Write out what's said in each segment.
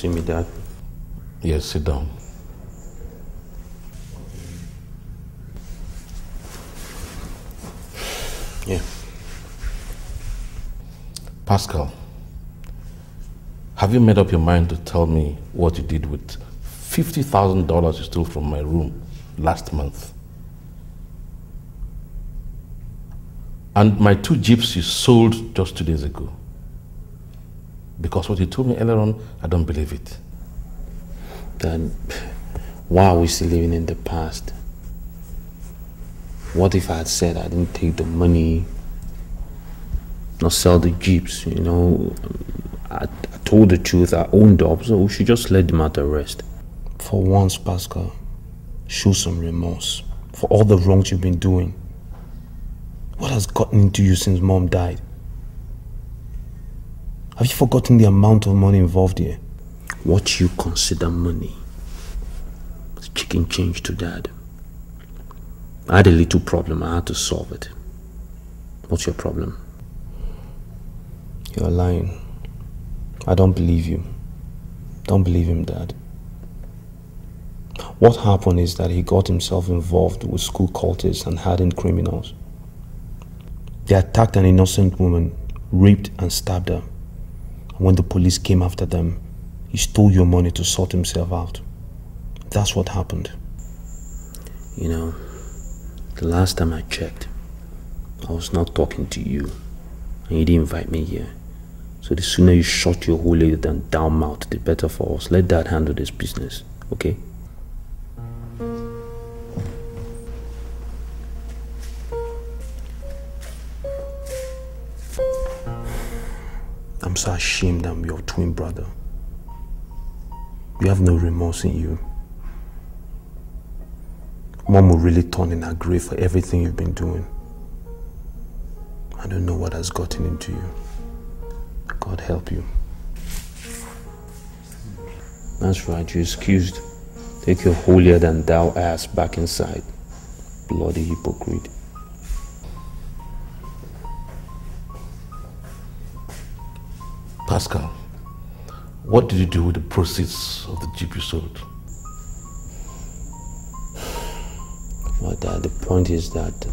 see me, Dad? Yes, sit down. Yeah. Pascal, have you made up your mind to tell me what you did with $50,000 you stole from my room last month? And my two jeeps you sold just two days ago? Because what you told me earlier on, I don't believe it. Then why are we still living in the past? What if I had said I didn't take the money, not sell the jeeps, you know? I, I told the truth, I owned up, so we should just let the matter rest. For once, Pascal, show some remorse for all the wrongs you've been doing. What has gotten into you since mom died? Have you forgotten the amount of money involved here? What you consider money is chicken change to dad. I had a little problem, I had to solve it. What's your problem? You're lying. I don't believe you. Don't believe him, Dad. What happened is that he got himself involved with school cultists and hardened criminals. They attacked an innocent woman, raped and stabbed her. When the police came after them, he stole your money to sort himself out. That's what happened. You know, the last time I checked, I was not talking to you. And you didn't invite me here. So the sooner you shut your hole lid and down mouth, the better for us. Let Dad handle this business, okay? I'm so ashamed I'm your twin brother. You have no remorse in you. Mom will really turn in her grave for everything you've been doing. I don't know what has gotten into you. God help you. That's right, you're excused. Take your holier than thou ass back inside. Bloody hypocrite. Pascal, what did you do with the proceeds of the jeep you sold? Well, Dad, the point is that uh,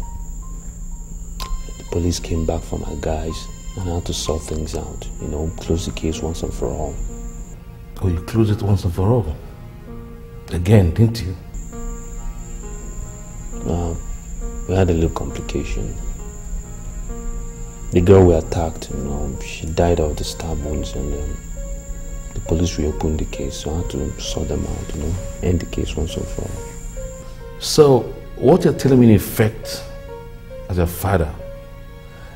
the police came back for my guys and I had to sort things out. You know, close the case once and for all. Oh, you closed it once and for all? Again, didn't you? Well, we had a little complication. The girl we attacked, you know, she died of the stab wounds and um, the police reopened the case, so I had to sort them out, you know, end the case once and for all. So, what you're telling me in effect, as a father,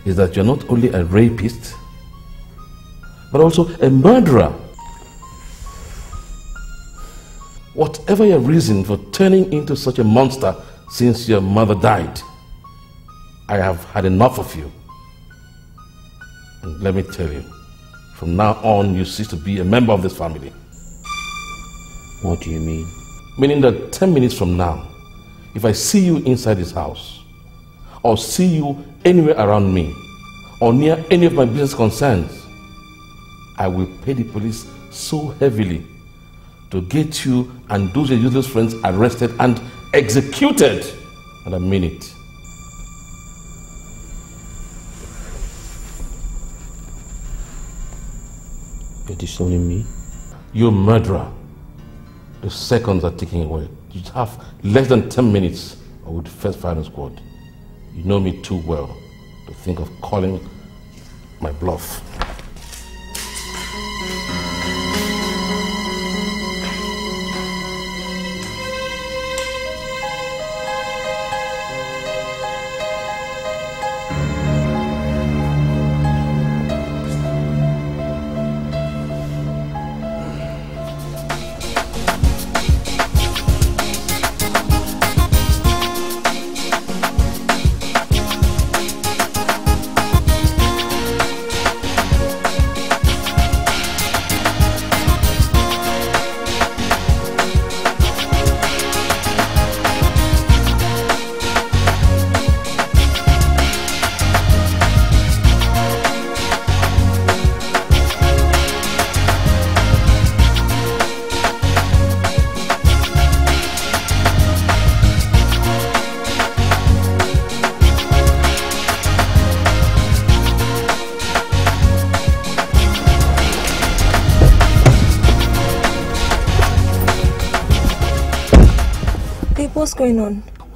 is that you're not only a rapist, but also a murderer. Whatever your reason for turning into such a monster since your mother died, I have had enough of you. And let me tell you, from now on, you cease to be a member of this family. What do you mean? Meaning that 10 minutes from now, if I see you inside this house, or see you anywhere around me, or near any of my business concerns, I will pay the police so heavily to get you and those your useless friends arrested and executed. And I mean it. Disowning me? You murderer. The seconds are ticking away. You have less than 10 minutes with the first firing squad. You know me too well to think of calling my bluff.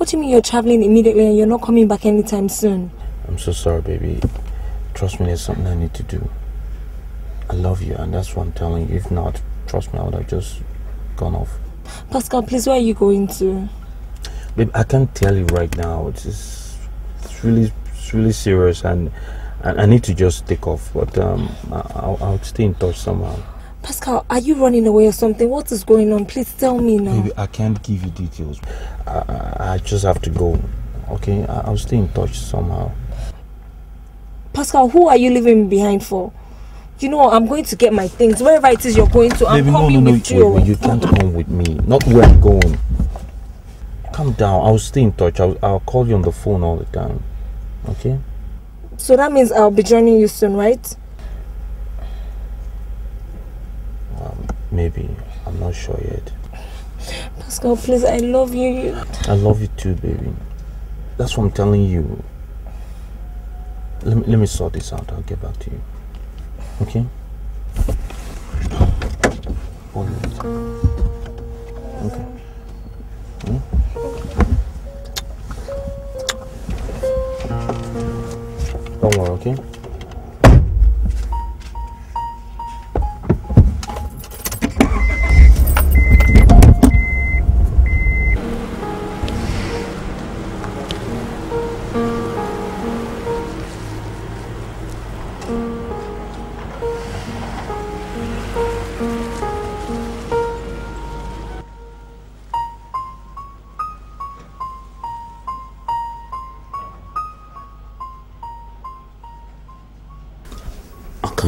What do you mean you're traveling immediately and you're not coming back anytime soon? I'm so sorry, baby. Trust me, there's something I need to do. I love you, and that's what I'm telling you. If not, trust me, I would have just gone off. Pascal, please, where are you going to? Babe, I can't tell you right now. It's just, it's really, it's really serious, and, and I need to just take off. But um, I'll, I'll stay in touch somehow. Pascal, are you running away or something? What is going on? Please tell me now. Baby, I can't give you details. I, I, just have to go. Okay, I, I'll stay in touch somehow. Pascal, who are you leaving behind for? You know, I'm going to get my things. Wherever it is you're going to, I'm Baby, coming no, no, with wait, you. wait, you can't come with me. Not where I'm going. Calm down. I'll stay in touch. I'll, I'll call you on the phone all the time. Okay? So that means I'll be joining you soon, right? Um, maybe. I'm not sure yet. Pascal, please, I love you. I love you too, baby. That's what I'm telling you. Let me, let me sort this out. I'll get back to you. Okay? One minute. Okay. Hmm? Don't worry, okay?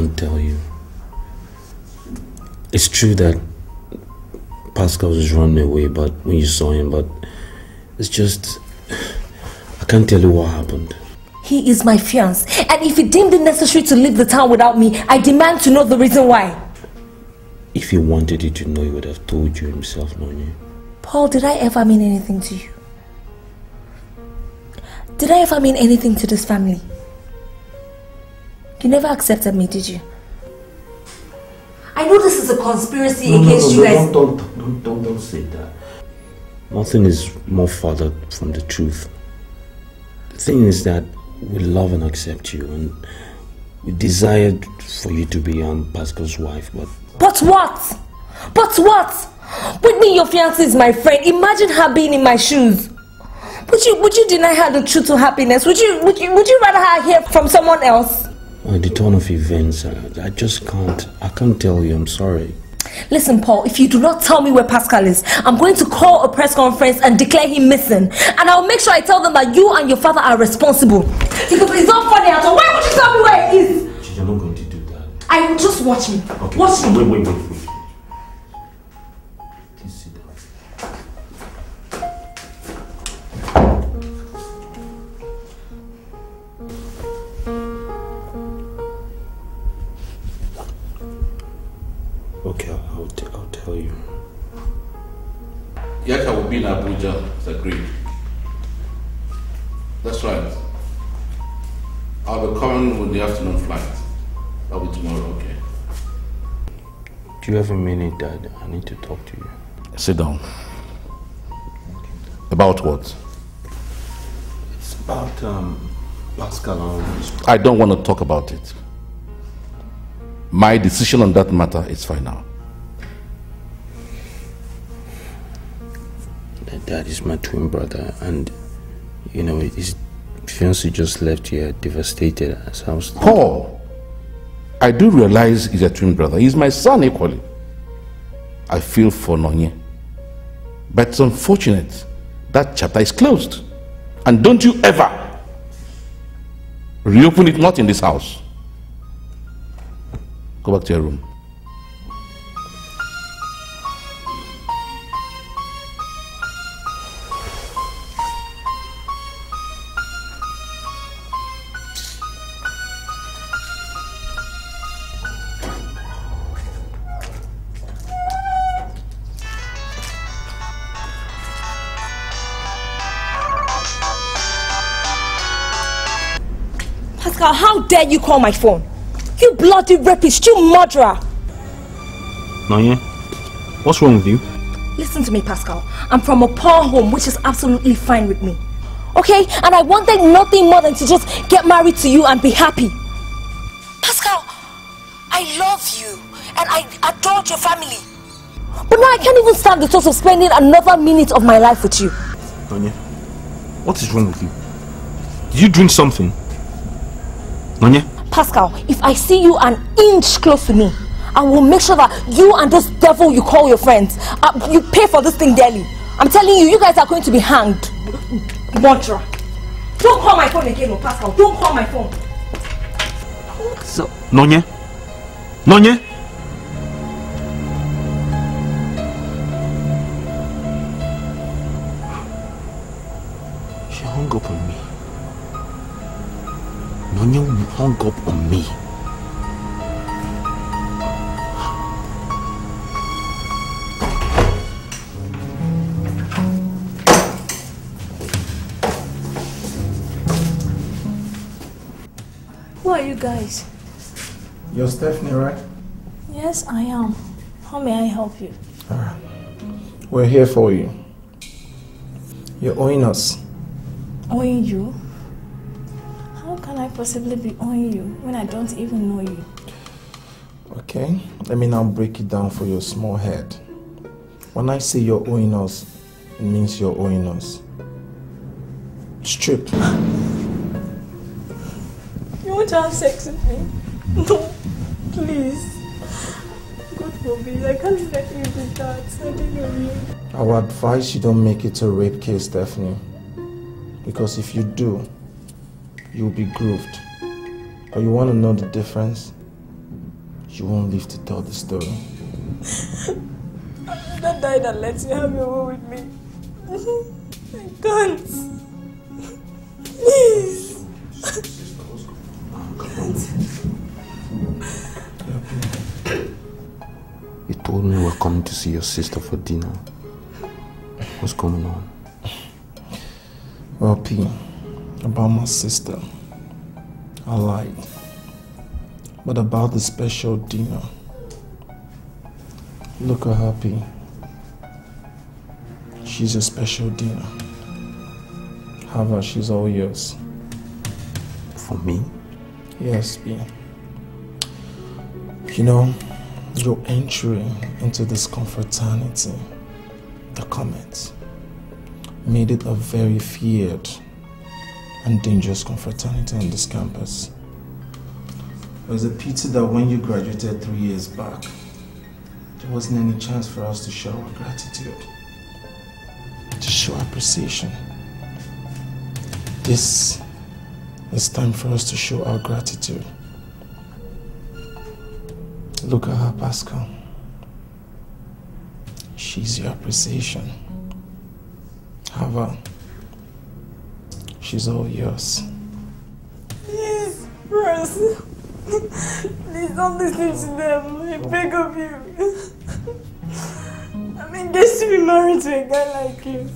Can't tell you. It's true that Pascal was running away, but when you saw him, but it's just I can't tell you what happened. He is my fiance, and if he deemed it necessary to leave the town without me, I demand to know the reason why. If he wanted you to know, he would have told you himself, Nonye. Paul, did I ever mean anything to you? Did I ever mean anything to this family? You never accepted me, did you? I know this is a conspiracy against you guys. Don't, don't, don't, don't, don't say that. Nothing is more farther from the truth. The thing is that we love and accept you, and we desired for you to be um, Pascal's wife, but But what? But what? Whitney, your fiancée is my friend. Imagine her being in my shoes. Would you would you deny her the truth to happiness? Would you would you would you rather her hear from someone else? The turn of events, I, I just can't. I can't tell you. I'm sorry. Listen, Paul, if you do not tell me where Pascal is, I'm going to call a press conference and declare him missing. And I'll make sure I tell them that you and your father are responsible. Because it's not funny at all. Why would you tell me where he is? You're not going to do that. I will just watch me. Watch me. Wait, wait, wait, wait. Tell you. Yes, I will be in Abuja. It's agreed. That's right. I'll be coming with the afternoon flight. That'll be tomorrow, okay? Do you have a minute, Dad? I need to talk to you. Sit down. About what? It's about um, Pascal I don't want to talk about it. My decision on that matter is final. Dad is my twin brother, and you know his fiancé just left here devastated. As I was Paul, I do realize he's a twin brother. He's my son equally. I feel for Nonye. But it's unfortunate that chapter is closed. And don't you ever reopen it, not in this house. Go back to your room. Dare you call my phone? You bloody rapist, you murderer! Nonye, what's wrong with you? Listen to me, Pascal. I'm from a poor home, which is absolutely fine with me. Okay? And I wanted nothing more than to just get married to you and be happy. Pascal, I love you and I adore your family. But now I can't even stand the thought of spending another minute of my life with you. Nonye, what is wrong with you? Did you drink something? Nonye? Pascal, if I see you an inch close to me, I will make sure that you and this devil you call your friends, uh, you pay for this thing daily. I'm telling you, you guys are going to be hanged. Bontra. Don't call my phone again, oh Pascal. Don't call my phone. So, Nonye? Nonye? Hung up on me. Who are you guys? You're Stephanie, right? Yes, I am. How may I help you? Alright. We're here for you. You're owing us. Owing you? How can I possibly be owing you when I don't even know you? Okay, let me now break it down for your small head. When I say you're owing us, it means you're owing us. Strip. You want to have sex with me? No, please. God forbid, I can't let you do that. I don't know you. I would advise you don't make it a rape case, Stephanie. Because if you do, you'll be grooved. But you want to know the difference? You won't live to tell the story. That die that lets you have your way with me. I can't. Please. You told me you were coming to see your sister for dinner. What's going on? Well, P, about my sister, I lied. But about the special dinner, look her, P. She's a special dinner. However, she's all yours. For me? Yes, P. You know, your entry into this confraternity, the comments, made it a very feared and dangerous confraternity on this campus. It was a pity that when you graduated three years back, there wasn't any chance for us to show our gratitude, to show appreciation. This is time for us to show our gratitude. Look at her, Pascal. She's your appreciation. However, she's all yours. Please, Russ. Please don't listen to them. I beg of you. I'm engaged to be married to a guy like you.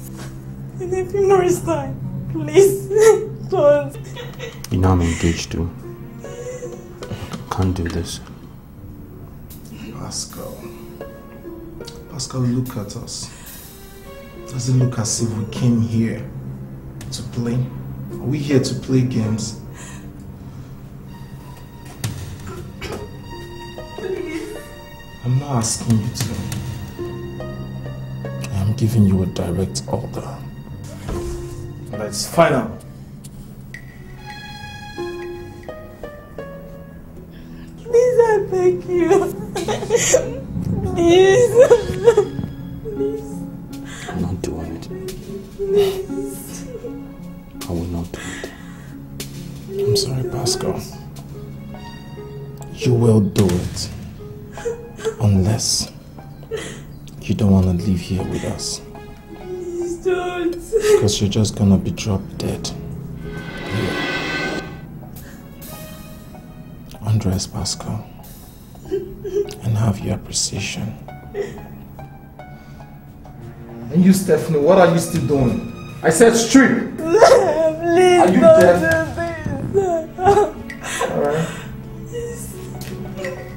In a few more time. Please, don't. You know I'm engaged to. Can't do this. Pascal. Pascal, look at us. Doesn't look as if we came here to play? Are we here to play games? Please. I'm not asking you to. I am giving you a direct order. Let's. Please, I beg you. Please. I will not do it. I'm sorry, Pascal. You will do it. Unless you don't want to live here with us. Please don't. Because you're just gonna be dropped dead. Here. Undress, Pascal. And have your appreciation. And you, Stephanie, what are you still doing? I said strip! Are you deaf? Alright.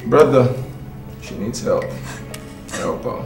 Brother, she needs help. Help her.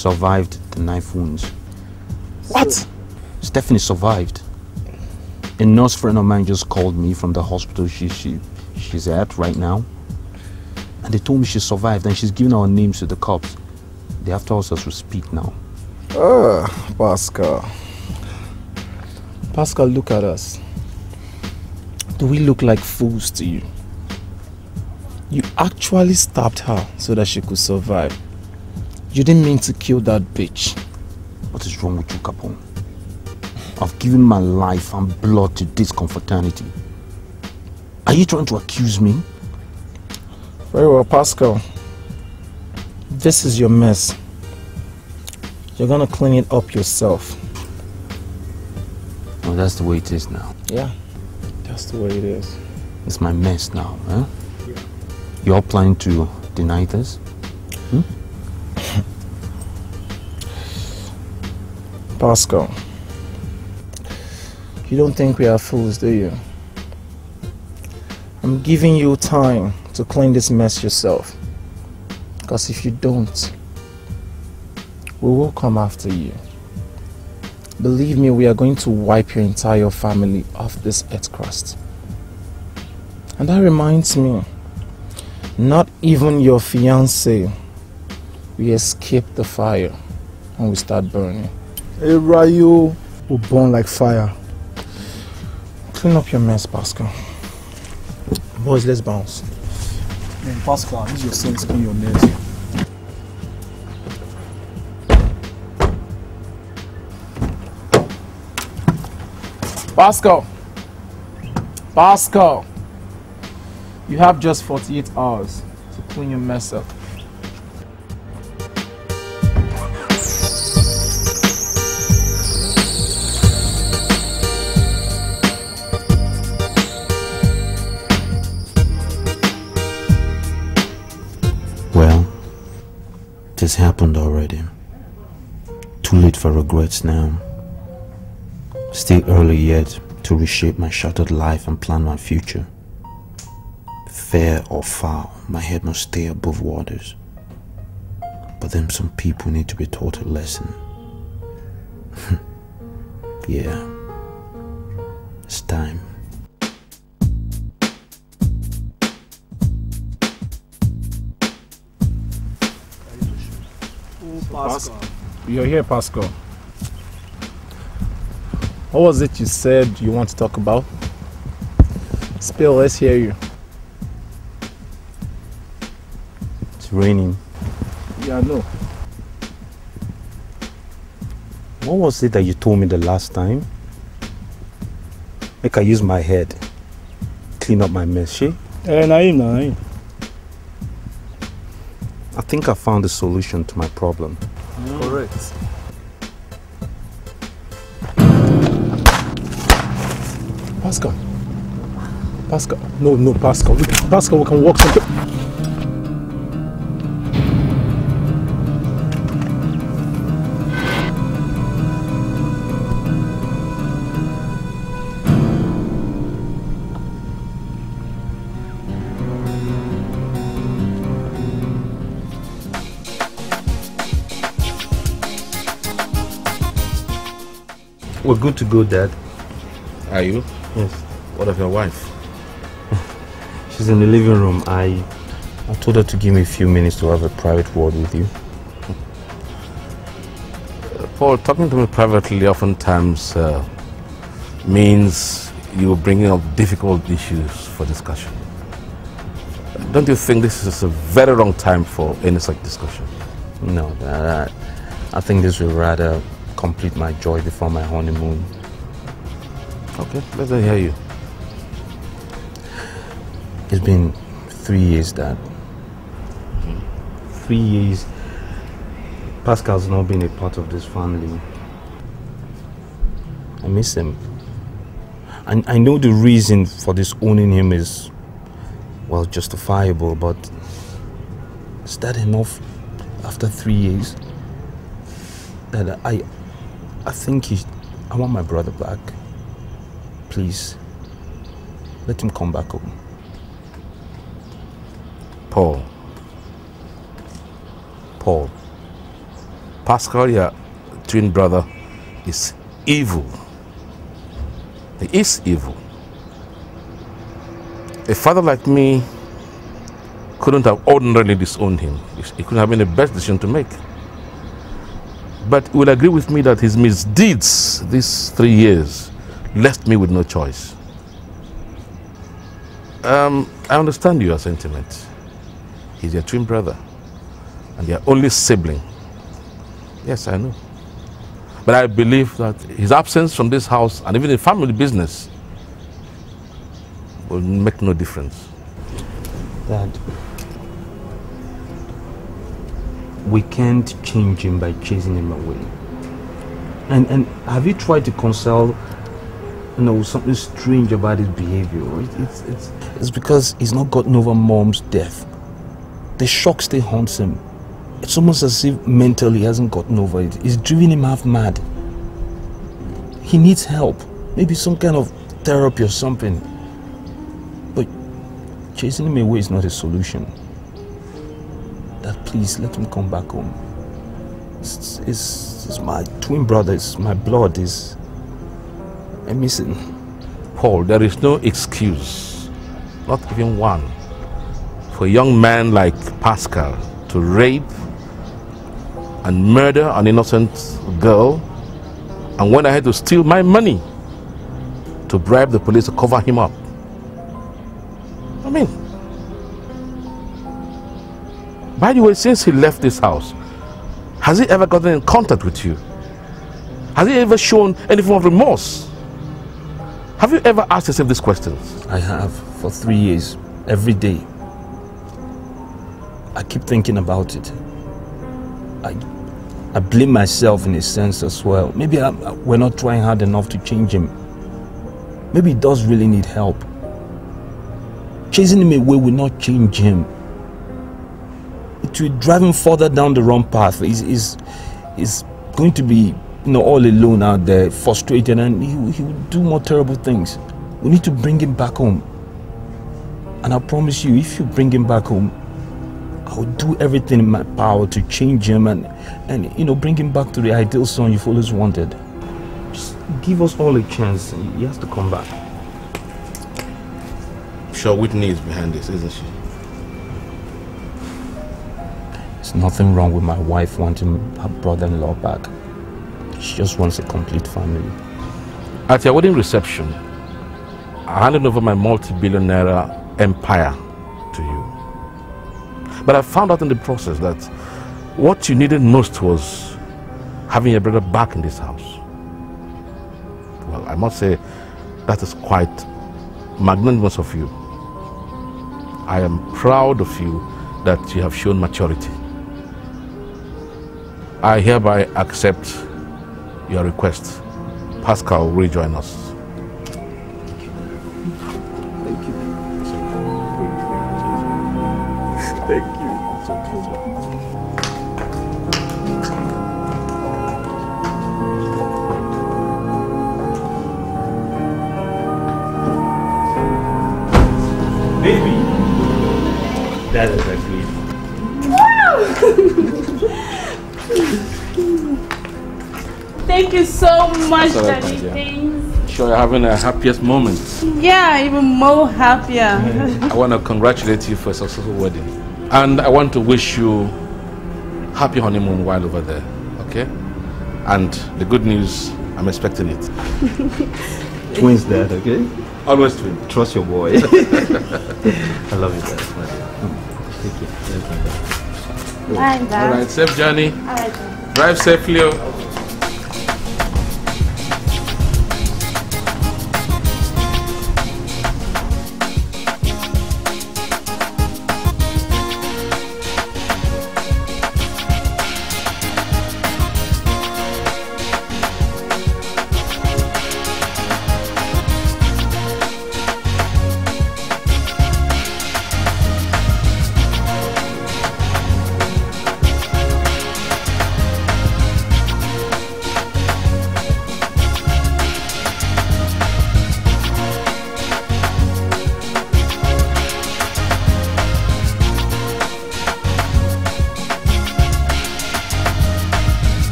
Survived the knife wounds. What? Stephanie survived. A nurse friend of mine just called me from the hospital she, she, she's at right now. And they told me she survived and she's giving our names to the cops. They have to us as we speak now. Ah, Pascal. Pascal, look at us. Do we look like fools to you? You actually stabbed her so that she could survive. You didn't mean to kill that bitch. What is wrong with you, Capone? I've given my life and blood to this confraternity. Are you trying to accuse me? Very well, Pascal. This is your mess. You're gonna clean it up yourself. Well, that's the way it is now. Yeah, that's the way it is. It's my mess now, huh? You're planning to deny this? Pascal, you don't think we are fools, do you? I'm giving you time to clean this mess yourself. Because if you don't, we will come after you. Believe me, we are going to wipe your entire family off this earth crust. And that reminds me, not even your fiance will escape the fire when we start burning. Hey, Rayo will burn like fire. Clean up your mess, Pascal. Boys, let's bounce. Man, Pascal, use your sense clean your mess. Pascal! Pascal! You have just 48 hours to clean your mess up. Happened already. Too late for regrets now. Still early yet to reshape my shattered life and plan my future. Fair or foul, my head must stay above waters. But then some people need to be taught a lesson. yeah. It's time. Pascal. You're here, Pascal. What was it you said you want to talk about? Spill, let's hear you. It's raining. Yeah, I know. What was it that you told me the last time? Make I use my head. Clean up my mess, she? Eh, Naim, Naim. I think I found the solution to my problem. Correct. Pascal. Pascal. No, no, Pascal. Pascal, we can walk something. We're good to go, Dad. Are you? Yes. What of your wife? She's in the living room. I I told her to give me a few minutes to have a private word with you. Paul, talking to me privately oftentimes uh, means you're bringing up difficult issues for discussion. Don't you think this is a very wrong time for any such discussion? No, uh, I think this will rather complete my joy before my honeymoon. Okay, let us hear you. It's been three years, Dad. Three years. Pascal's not been a part of this family. I miss him. I, I know the reason for disowning him is, well, justifiable, but is that enough after three years? That I, I think he, I want my brother back. Please, let him come back home. Paul. Paul. Pascal, your twin brother, is evil. He is evil. A father like me couldn't have ordinarily disowned him. It couldn't have been the best decision to make. But will agree with me that his misdeeds these three years left me with no choice. Um, I understand your sentiment. He's your twin brother and your only sibling. Yes, I know. But I believe that his absence from this house and even in family business will make no difference. Dad, we can't change him by chasing him away. And and have you tried to console, you know, something strange about his behavior? It, it's it's it's because he's not gotten over mom's death. The shock still haunts him. It's almost as if mentally he hasn't gotten over it. It's driving him half mad. He needs help. Maybe some kind of therapy or something. But chasing him away is not a solution. Please let him come back home. It's, it's, it's my twin brother, it's my blood, is I miss him. Paul, there is no excuse, not even one, for a young man like Pascal to rape and murder an innocent girl and went ahead to steal my money to bribe the police to cover him up. By the way, since he left this house, has he ever gotten in contact with you? Has he ever shown any form of remorse? Have you ever asked yourself these questions? I have for three years, every day. I keep thinking about it. I, I blame myself in a sense as well. Maybe I, we're not trying hard enough to change him. Maybe he does really need help. Chasing him away will not change him. It will drive him further down the wrong path. He's, he's, he's going to be you know, all alone out there, frustrated, and he, he will do more terrible things. We need to bring him back home. And I promise you, if you bring him back home, I will do everything in my power to change him and, and you know, bring him back to the ideal son you've always wanted. Just give us all a chance. He has to come back. Sure, Whitney is behind this, isn't she? There's nothing wrong with my wife wanting her brother-in-law back. She just wants a complete family. At your wedding reception, I handed over my multi-billionaire empire to you. But I found out in the process that what you needed most was having your brother back in this house. Well, I must say that is quite magnanimous of you. I am proud of you that you have shown maturity. I hereby accept your request. Pascal rejoin us. So much, That's all right, Daddy. my dear. Sure, you're having a happiest moment. Yeah, even more happier. I want to congratulate you for a successful wedding. And I want to wish you happy honeymoon while over there, okay? And the good news, I'm expecting it. Twins, Dad, okay? Always twin. Trust your boy. I love you, Dad. Mm. Thank you. Yes, my. Bye, Dad. right, safe journey. All right, Dad. Drive safely. Oh.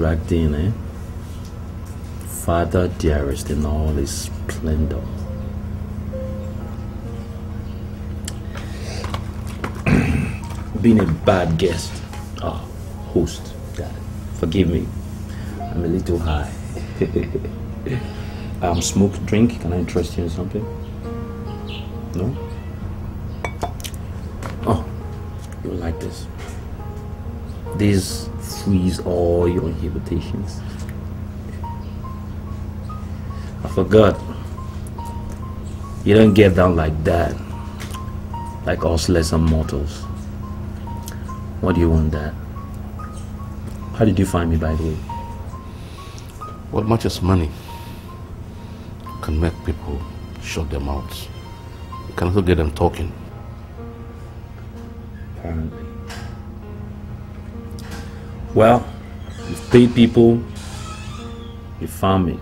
Dragged in, eh? Father dearest in all his splendor. Being a bad guest. Ah, host, Dad. Forgive me. I'm a little high. um, smoke, drink. Can I interest you in something? No? Oh, you like this. This frees all your inhibitions. I forgot. You don't get down like that. Like us lesser mortals. What do you want, Dad? How did you find me, by the way? What much as money can make people shut their mouths? You can also get them talking. Paid people, you found me.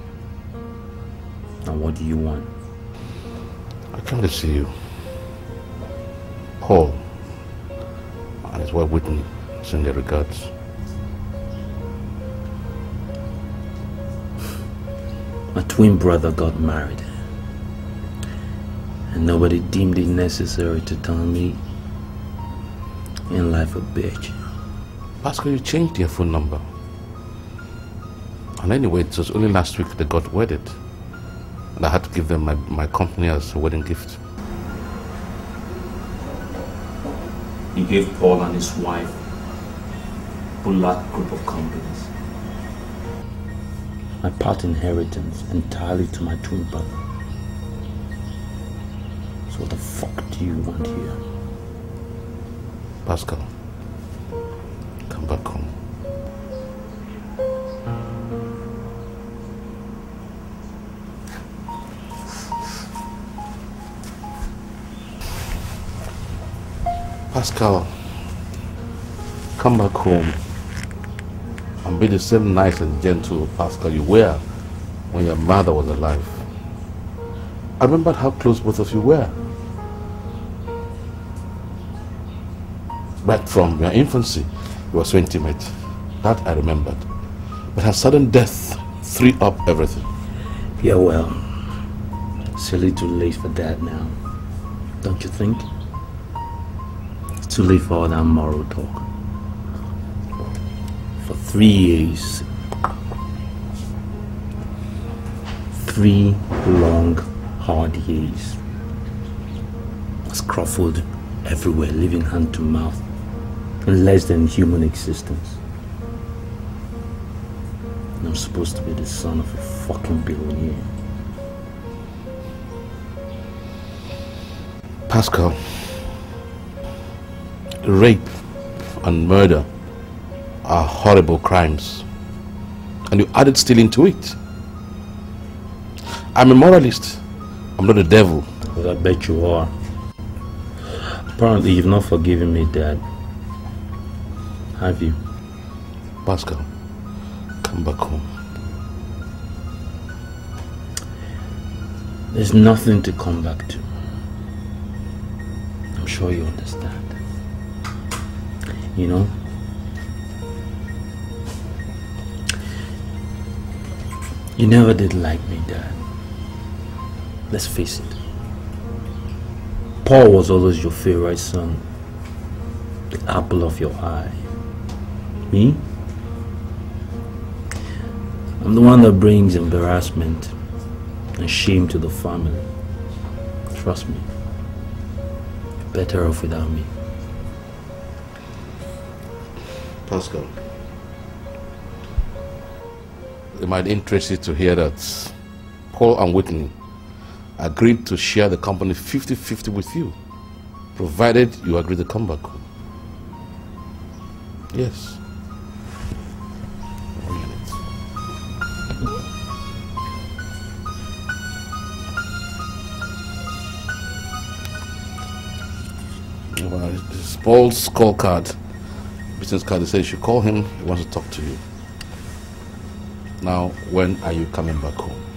Now, what do you want? I came to see you. Paul and his wife Whitney send their regards. My twin brother got married. And nobody deemed it necessary to tell me in life a bitch. Pascal, you changed your phone number. And anyway, it was only last week they got wedded. And I had to give them my, my company as a wedding gift. He gave Paul and his wife a Bullock Group of companies. My part inheritance entirely to my twin brother. So what the fuck do you want here? Pascal, Pascal, come back home and be the same nice and gentle Pascal you were when your mother was alive. I remembered how close both of you were. Right from your infancy, you were so intimate. That I remembered. But her sudden death threw up everything. Yeah, well, it's a little late for that now. Don't you think? Late for all that moral talk. For three years, three long, hard years, I was Crawford everywhere, living hand to mouth, in less than human existence. And I'm supposed to be the son of a fucking billionaire. Pascal, rape and murder are horrible crimes. and you added stealing to it. I'm a moralist. I'm not a devil. Well, I bet you are. Apparently, you've not forgiven me, Dad. Have you? Pascal, come back home. There's nothing to come back to. I'm sure you understand. You know? You never did like me, Dad. Let's face it. Paul was always your favorite son. The apple of your eye. Me? I'm the one that brings embarrassment and shame to the family. Trust me. Better off without me. Pascal. It might interest you to hear that Paul and Whitney agreed to share the company 50-50 with you, provided you agree to come back home. Yes. Paul's scorecard, business card. It says you should call him. He wants to talk to you. Now, when are you coming back home?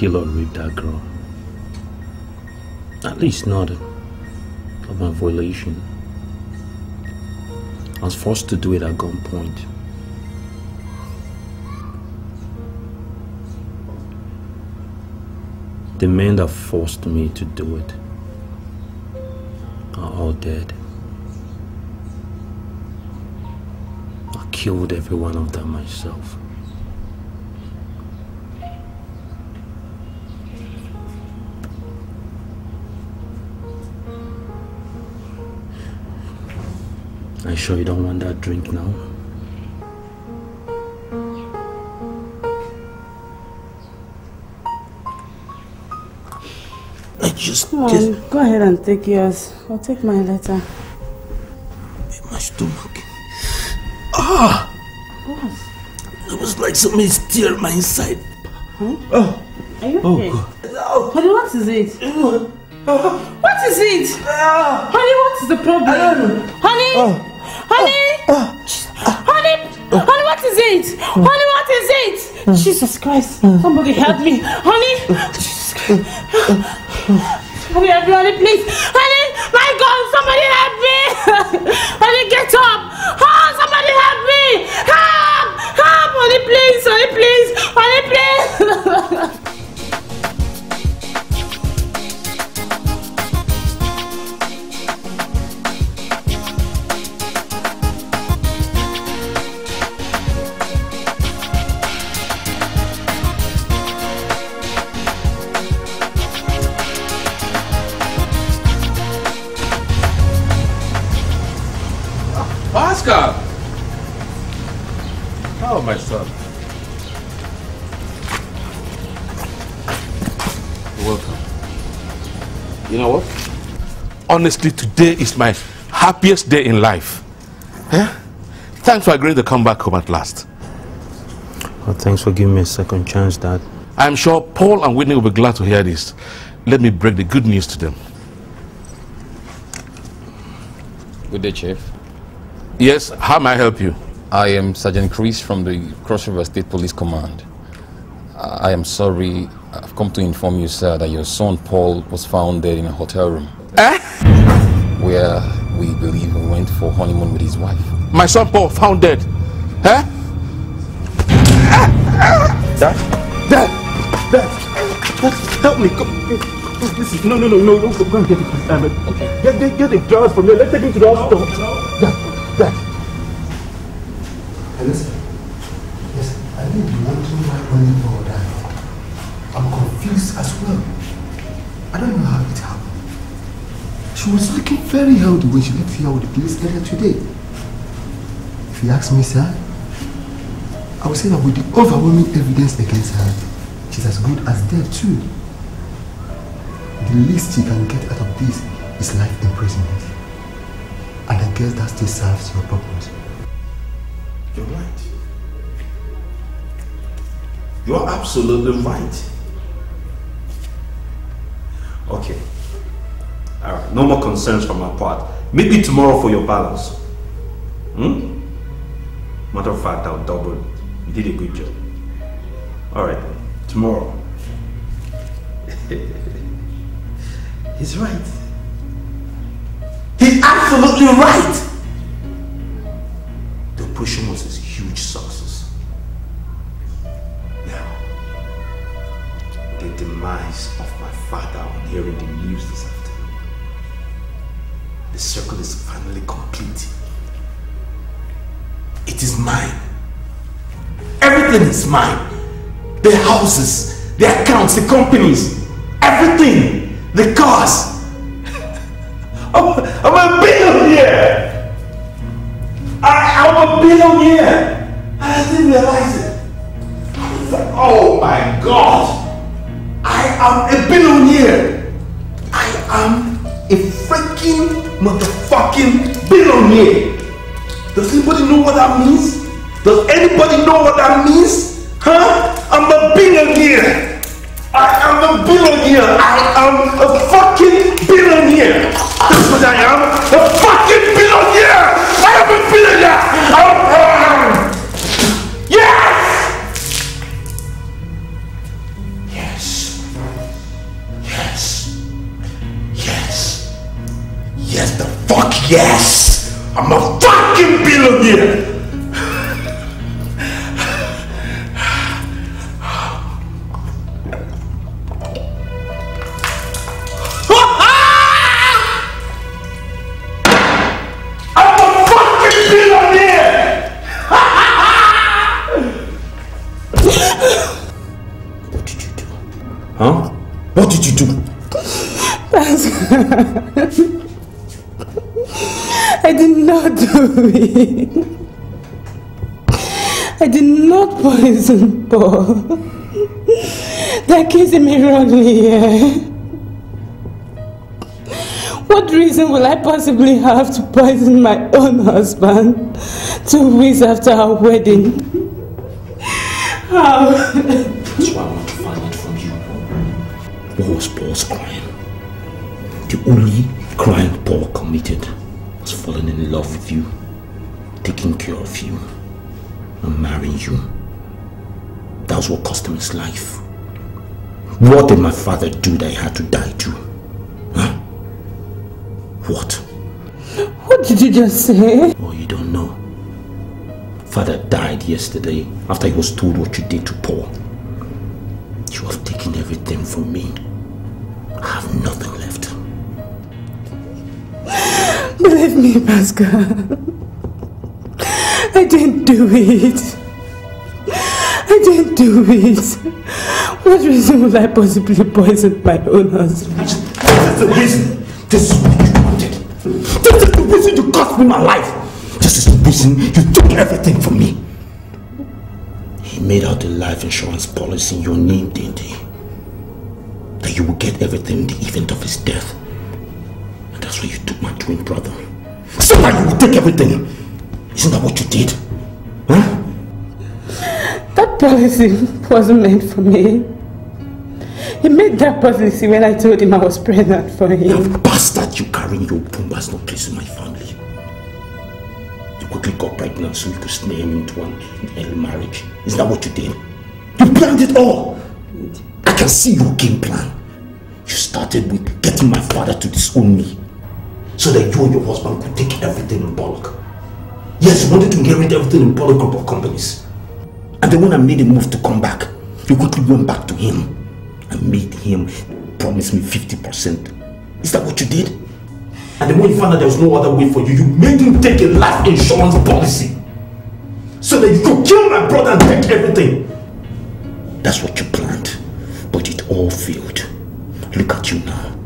Kill or rape that girl. At least not of my violation. I was forced to do it at gunpoint. The men that forced me to do it are all dead. I killed every one of them myself. Are you sure you don't want that drink now? I just Come on, go ahead and take yours. I'll take my letter. my stomach. Ah! What? It was like somebody stirred my inside. Huh? Oh. Are you Oh, okay? God. Honey, what is it? Ah. What is it? Ah. Honey, what is the problem? Honey? Ah. Honey? Oh, oh, oh. Honey? Honey, what is it? Honey, what is it? Mm. Jesus Christ. Mm. Somebody help me. Honey? Mm. Jesus Christ. Honey, everybody, please. Honey, my God, somebody help me. Honey, get up. Oh, somebody help me. Help. Help. Honey, please. Honey, please. Honey, please. Oh, my son. You're welcome. You know what? Honestly, today is my happiest day in life. Eh? Thanks for agreeing to come back home at last. Well, thanks for giving me a second chance, Dad. I'm sure Paul and Whitney will be glad to hear this. Let me break the good news to them. Good day, Chief. Yes, how may I help you? I am Sergeant Chris from the Cross River State Police Command. Uh, I am sorry, I've come to inform you, sir, that your son Paul was found dead in a hotel room. Eh? Where we believe he went for honeymoon with his wife. My son Paul found dead. Eh? Dad? Dad! Dad! Dad, help me. Come. Listen, no, no, no, no, no. Go and get the um, okay. Get, get, get the drugs from here. Let's take him to the hospital. Dad, Dad. Listen, listen, I want to know why only for that. I'm confused as well. I don't know how it happened. She was looking very healthy when she left here with the police earlier today. If you ask me, sir, I would say that with the overwhelming evidence against her, she's as good as dead too. The least she can get out of this is life imprisonment. And I guess that still serves your purpose. You're right. You're absolutely right. Okay. Alright, no more concerns from my part. Me tomorrow for your balance. Hmm? Matter of fact, I'll double. You did a good job. Alright, tomorrow. He's right. He's absolutely right! Operation was a huge success. Now, the demise of my father on hearing the news this afternoon. The circle is finally complete. It is mine. Everything is mine. The houses, the accounts, the companies, everything, the cars. I'm a billionaire. I am a billionaire. I didn't realize it. I was like, oh my God. I am a billionaire. I am a freaking motherfucking billionaire. Does anybody know what that means? Does anybody know what that means? Huh? I'm a billionaire. I am a billionaire. I am a fucking billionaire. That's what I am. A fucking billionaire. Am a billionaire. I'm, yes! Yes. Yes. Yes. Yes, the fuck yes! I'm a fucking billionaire! I did not poison Paul. They're accusing me wrongly here. What reason will I possibly have to poison my own husband two weeks after our wedding? How? That's why I want to find out from you. What was Paul's crime? The only crime Paul committed was falling in love with you, taking care of you, and marrying you. That was what cost him his life. What did my father do that he had to die too? Huh? What? What did you just say? Oh, you don't know. Father died yesterday after he was told what you did to Paul. You have taken everything from me. I have nothing left. Believe me, Pascal. I didn't do it. I didn't do it. What reason would I possibly poison my own husband? This is the reason. This is what you wanted. This is the reason you cost me my life. This is the reason you took everything from me. He made out the life insurance policy in your name, didn't he? That you would get everything in the event of his death. And that's why you took my twin brother. So now you will take everything. Isn't that what you did? Huh? That policy wasn't meant for me. He made that policy when I told him I was pregnant for him. The bastard you carrying your womb has no place in my family. You quickly got pregnant so you could snare him into an early marriage. Isn't that what you did? You planned it all. I can see your game plan. You started with getting my father to disown me so that you and your husband could take everything in bulk. Yes, you wanted to inherit everything in Polo Group of companies. And then when I made a move to come back, you quickly went back to him and made him promise me 50%. Is that what you did? And then when you found out there was no other way for you, you made him take a life insurance policy so that you could kill my brother and take everything. That's what you planned, but it all failed. Look at you now.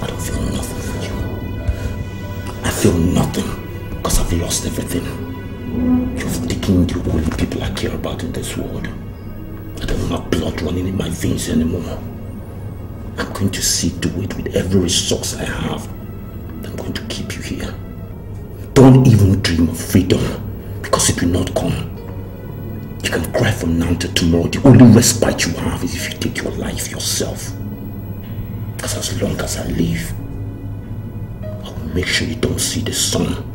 I don't feel nothing for you. I feel nothing because I've lost everything. You've taken the only people I care about in this world. I don't have blood running in my veins anymore. I'm going to see to it with every resource I have. I'm going to keep you here. Don't even dream of freedom because it will not come. You can cry from now to tomorrow. The only respite you have is if you take your life yourself. Because as long as I live, I will make sure you don't see the sun.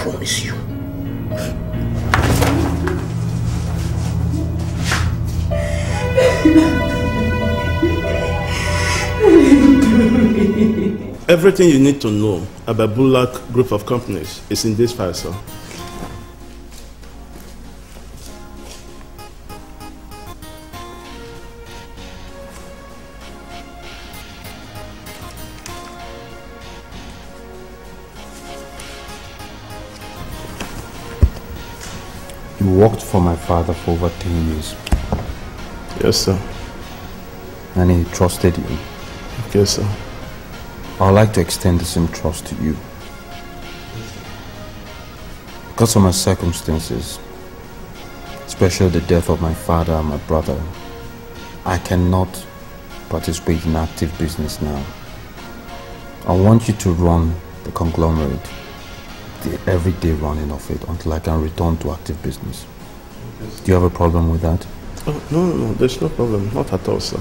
Promise you. Everything you need to know about Bullock Group of Companies is in this file, sir. Worked for my father for over 10 years. Yes, sir. And he trusted you. Yes, sir. I'd like to extend the same trust to you. Because of my circumstances, especially the death of my father and my brother, I cannot participate in active business now. I want you to run the conglomerate, the everyday running of it until I can return to active business. Do you have a problem with that? Oh, no, no, no, there's no problem. Not at all, sir.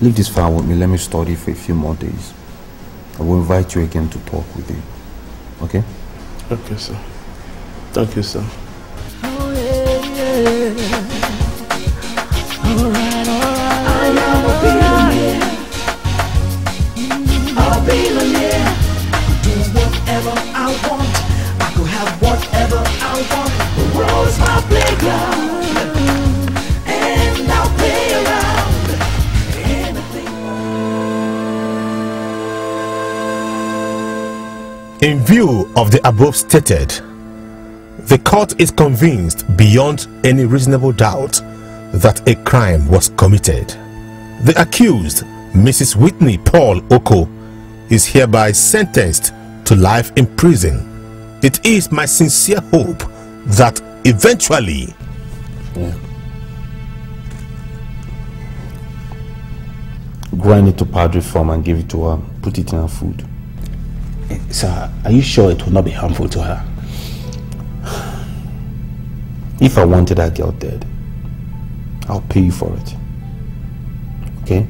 Leave this file with me. Let me study for a few more days. I will invite you again to talk with you. Okay? Okay, sir. Thank you, sir. In view of the above stated, the court is convinced beyond any reasonable doubt that a crime was committed. The accused, Mrs. Whitney Paul Oko, is hereby sentenced to life in prison. It is my sincere hope that eventually Grind it to powdery form and give it to her. Put it in her food. Sir, are you sure it will not be harmful to her? If I wanted that girl dead, I'll pay you for it. Okay?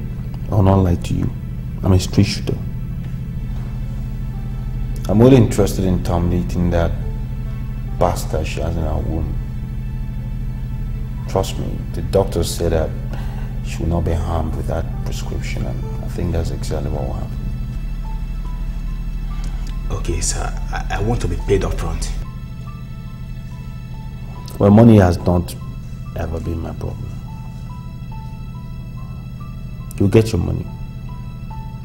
I'll not lie to you. I'm a straight shooter. I'm only interested in terminating that bastard she has in her womb. Trust me, the doctor said that she will not be harmed with that prescription, and I think that's exactly what will happen. Okay, sir. I, I want to be paid up front. Well, money has not ever been my problem. You'll get your money.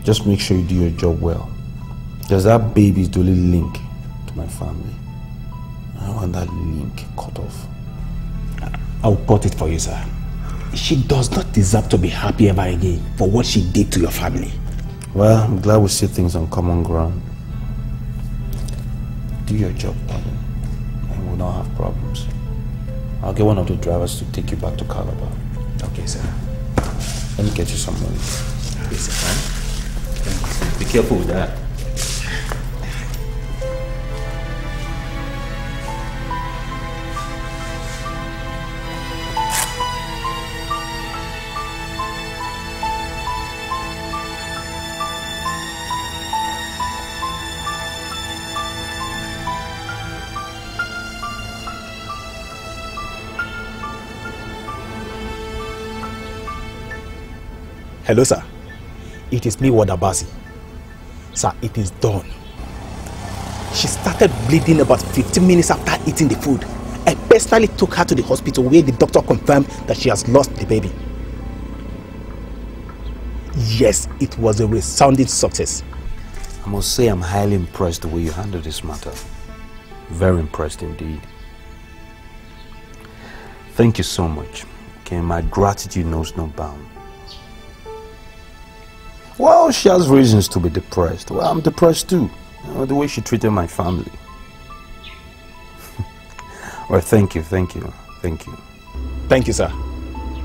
Just make sure you do your job well. Because that baby is the only link to my family. I want that link cut off. I'll put it for you, sir. She does not deserve to be happy ever again for what she did to your family. Well, I'm glad we see things on common ground. Do your job, darling, and we'll not have problems. I'll get one of the drivers to take you back to Calabar. Okay, sir. Let me get you some money. Yes, sir. Be careful with that. Hello, sir. It is me, Wadabasi. Sir, it is done. She started bleeding about 15 minutes after eating the food. I personally took her to the hospital where the doctor confirmed that she has lost the baby. Yes, it was a resounding success. I must say I'm highly impressed the way you handled this matter. Very impressed indeed. Thank you so much. Okay, my gratitude knows no bound. Well, she has reasons to be depressed. Well, I'm depressed too. You know, the way she treated my family. well, thank you, thank you, thank you. Thank you, sir.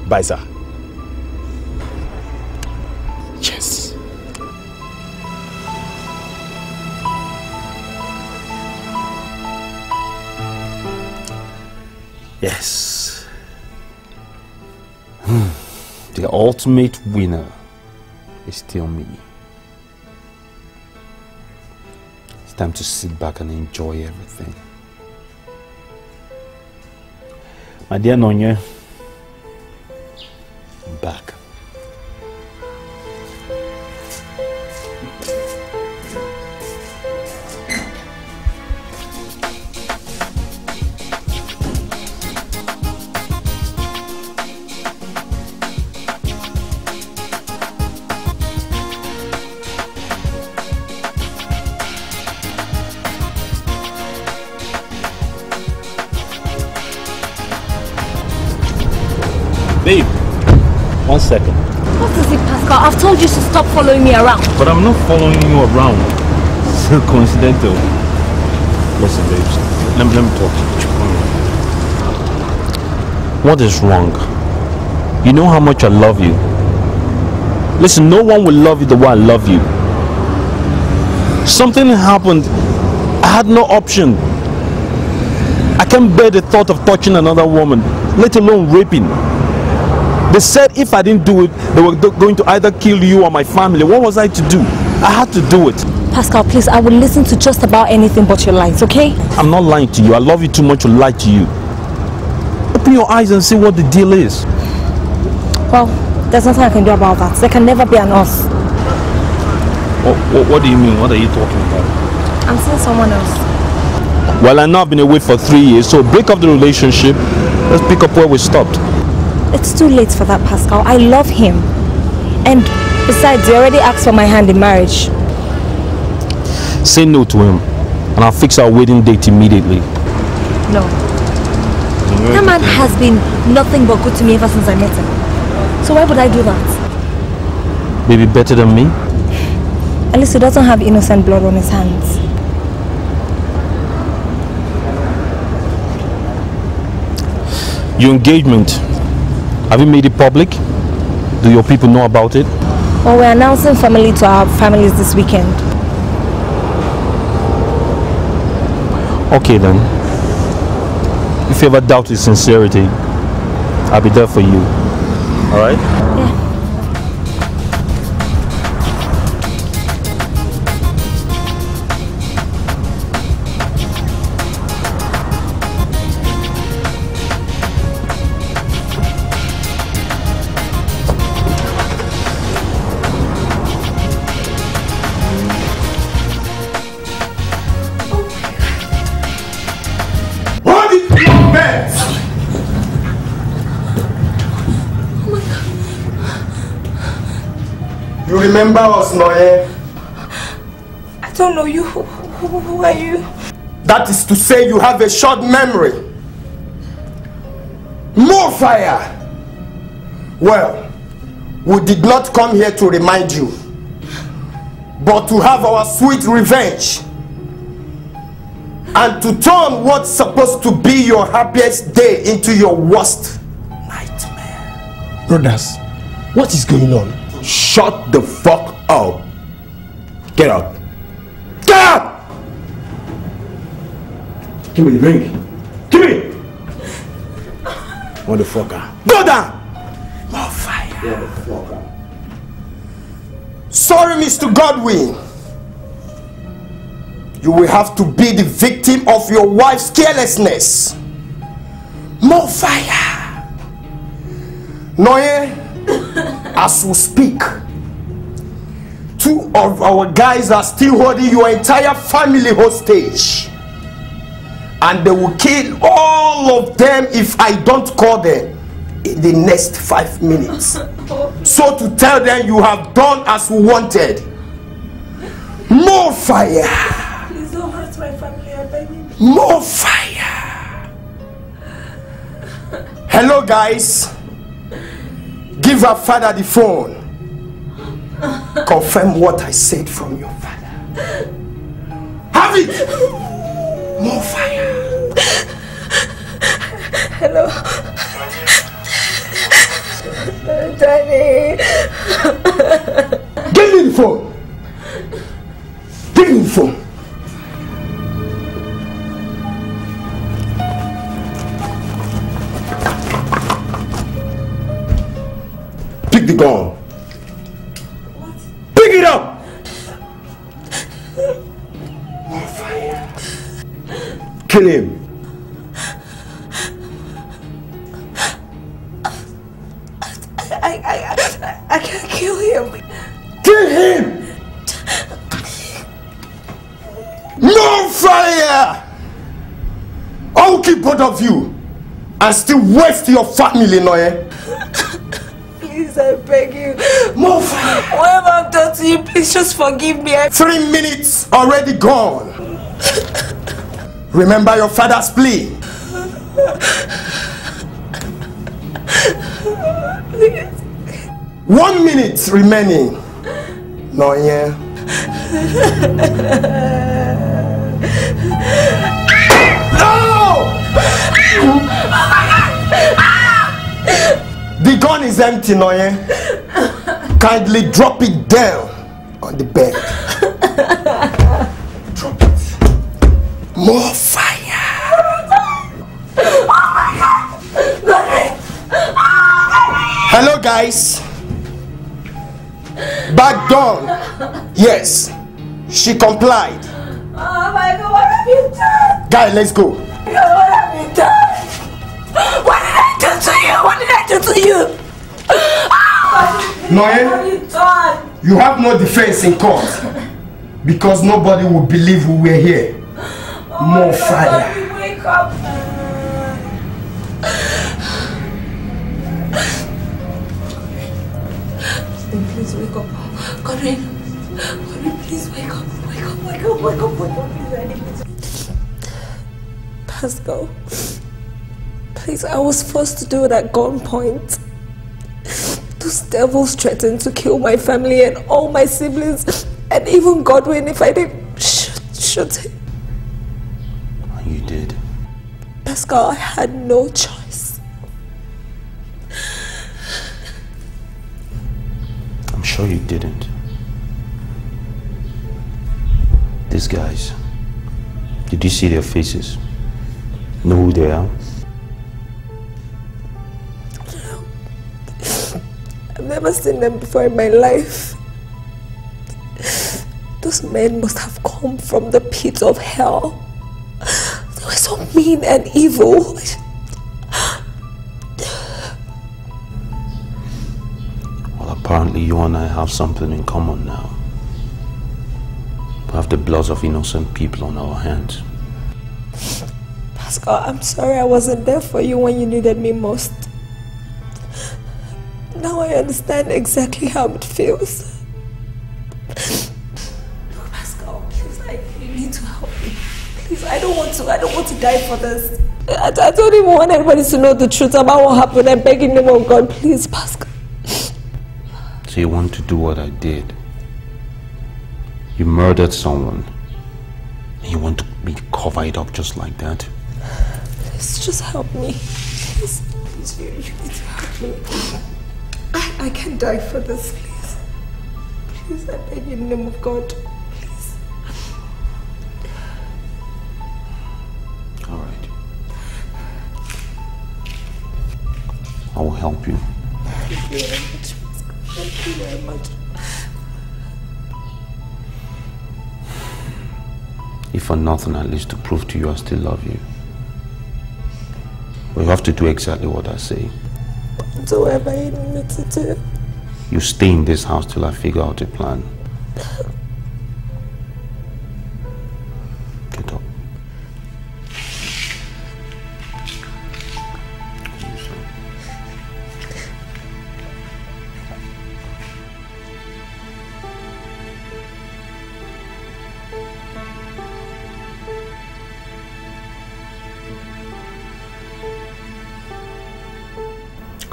Bye, sir. Yes. Yes. Hmm. the ultimate winner is still me. It's time to sit back and enjoy everything. My dear Nonye, I'm back. One second. What is it, Pascal? I've told you to stop following me around. But I'm not following you around. So coincidental. Listen, babes. Let me, let me talk to you. What is wrong? You know how much I love you. Listen, no one will love you the way I love you. Something happened. I had no option. I can't bear the thought of touching another woman, let alone raping. They said if I didn't do it, they were going to either kill you or my family. What was I to do? I had to do it. Pascal, please, I will listen to just about anything but your lies, okay? I'm not lying to you. I love you too much to lie to you. Open your eyes and see what the deal is. Well, there's nothing I can do about that. There can never be an us. What, what, what do you mean? What are you talking about? I'm seeing someone else. Well, I know I've been away for three years, so break up the relationship. Let's pick up where we stopped. It's too late for that, Pascal. I love him. And besides, he already asked for my hand in marriage. Say no to him, and I'll fix our wedding date immediately. No. That man has been nothing but good to me ever since I met him. So why would I do that? Maybe better than me? At least he doesn't have innocent blood on his hands. Your engagement, have you made it public? Do your people know about it? Well, we're announcing family to our families this weekend. Okay then. If you ever doubt his sincerity, I'll be there for you. Alright? Remember us, Noye? I don't know you. Who, who, who are you? That is to say you have a short memory. More fire! Well, we did not come here to remind you, but to have our sweet revenge. And to turn what's supposed to be your happiest day into your worst nightmare. Brothers, what is going on? Shut the fuck up. Get up. Get up! Give me the ring. Give me! Motherfucker. Go down! More fire. Motherfucker. Sorry, Mr. Godwin. You will have to be the victim of your wife's carelessness. More fire. Noye, As we speak, two of our guys are still holding your entire family hostage. And they will kill all of them if I don't call them in the next five minutes. So to tell them you have done as we wanted. More fire. Please don't hurt my family, I beg you. More fire. Hello, guys. Give her father the phone. Confirm what I said from your father. Have it. More fire. Hello. Daddy. Give me the phone. Give me the phone. The gun. Pick it up. Fire. Kill him. I, I, I, I can't kill him. Kill him. No fire! I'll keep both of you and still waste your family, Noye. More fire! Whatever I've done to you, please just forgive me. Three minutes already gone. Remember your father's plea. One minute remaining. Noye. The gun is empty, Noye. Kindly drop it down on the bed. drop it. More fire. Oh my God. Hello, guys. Back down. Yes, she complied. Oh my god, what have you done? Guy, let's go. Oh god, what have you done? What did I do to you? What did I do to you? Oh! Noye? What eh? have you done? You have no defense in court because nobody will believe we were here. Oh, More fire. Daddy, wake up. Please wake up. Corinne. Corinne, please wake up. Wake up, wake up, wake up, wake up. Please, I need you. Pascal. Please, I was forced to do it at gunpoint. Those devils threatened to kill my family and all my siblings, and even Godwin if I didn't shoot, shoot him. Oh, you did. Pascal, I had no choice. I'm sure you didn't. These guys, did you see their faces? Know who they are? I've never seen them before in my life. Those men must have come from the pit of hell. They were so mean and evil. Well, apparently you and I have something in common now. We have the bloods of innocent people on our hands. Pascal, I'm sorry I wasn't there for you when you needed me most. Now I understand exactly how it feels. Look, Pascal, please, I, you need to help me. Please, I don't want to. I don't want to die for this. I, I don't even want anybody to know the truth about what happened. I'm begging them, oh God, please, Pascal. So you want to do what I did? You murdered someone. And you want to be covered up just like that? Please, just help me. Please, please, you, you need to help me. I, I can't die for this, please. Please, I beg you in the name of God. Please. All right. I will help you. Thank you very much. Thank you very much. If for nothing, at least to prove to you I still love you. But you have to do exactly what I say. Do whatever you need me to do. You stay in this house till I figure out a plan.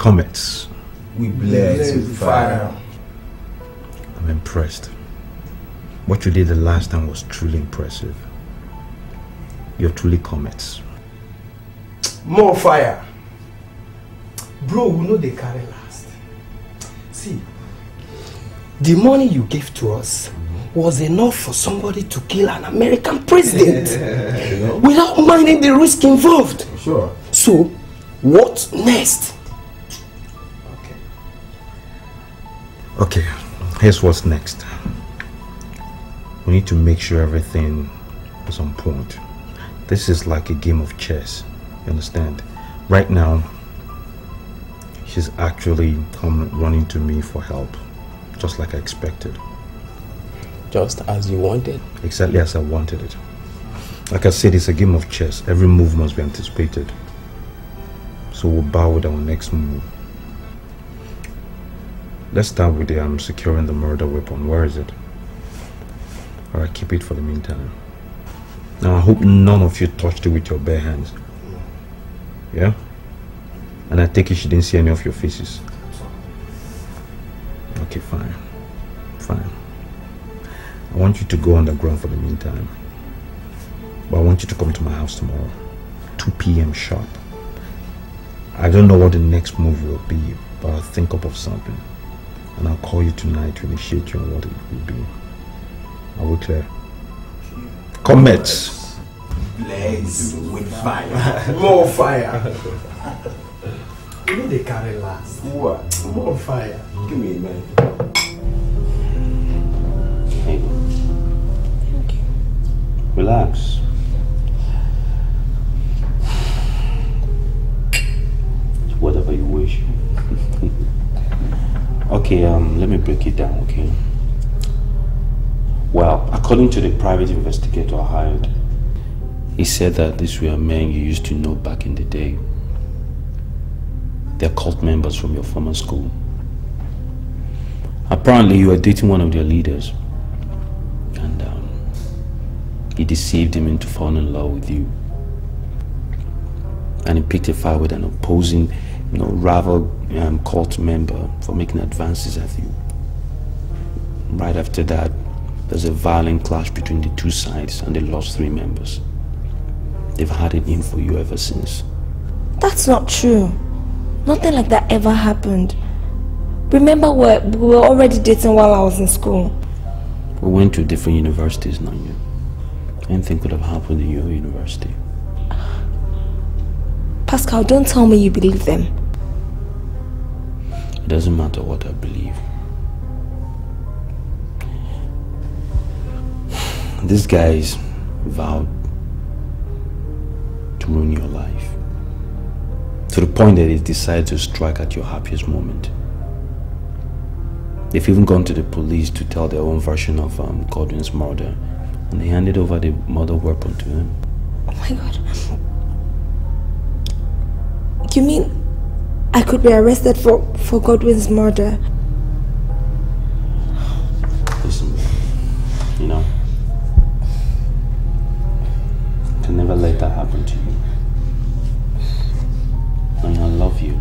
Comments. We bless with fire. I'm impressed. What you did the last time was truly impressive. You're truly comets. More fire. Bro, we know they carry last. See, the money you gave to us mm-hmm. was enough for somebody to kill an American president without minding the risk involved. Sure. So, what next? Okay, here's what's next. We need to make sure everything is on point. This is like a game of chess. You understand? Right now, she's actually come running to me for help, just like I expected. Just as you wanted. Exactly as I wanted it. Like I said, it's a game of chess. Every move must be anticipated. So we'll bow with our next move. Let's start with the um, securing the murder weapon. Where is it? Alright, keep it for the meantime. Now I hope none of you touched it with your bare hands. Yeah? And I take it she didn't see any of your faces. Okay, fine. Fine. I want you to go underground for the meantime. But I want you to come to my house tomorrow. 2 p.m. sharp. I don't know what the next move will be, but I'll think up of something. And I'll call you tonight to initiate you on what it will be. Are we clear? Comments. Blaze with fire. More fire. You know they carry last. What? More fire. Give me a minute. Thank you. Relax. Whatever you wish. okay, um, let me break it down, okay? Well, according to the private investigator I hired, he said that these were men you used to know back in the day. They're cult members from your former school. Apparently, you were dating one of their leaders. And um, he deceived him into falling in love with you. And he picked a fight with an opposing, you know, rival um, cult member for making advances at you. Right after that, there's a violent clash between the two sides and they lost three members. They've had it in for you ever since. That's not true. Nothing like that ever happened. Remember, we were already dating while I was in school. We went to different universities, Nonye. Anything could have happened in your university. Pascal, don't tell me you believe them. It doesn't matter what I believe. These guys vowed to ruin your life. To the point that they decided to strike at your happiest moment. They've even gone to the police to tell their own version of um, Godwin's murder. And they handed over the murder weapon to him. Oh my god. You mean I could be arrested for, for Godwin's murder? Listen, you know, I can never let that happen to you. And I love you.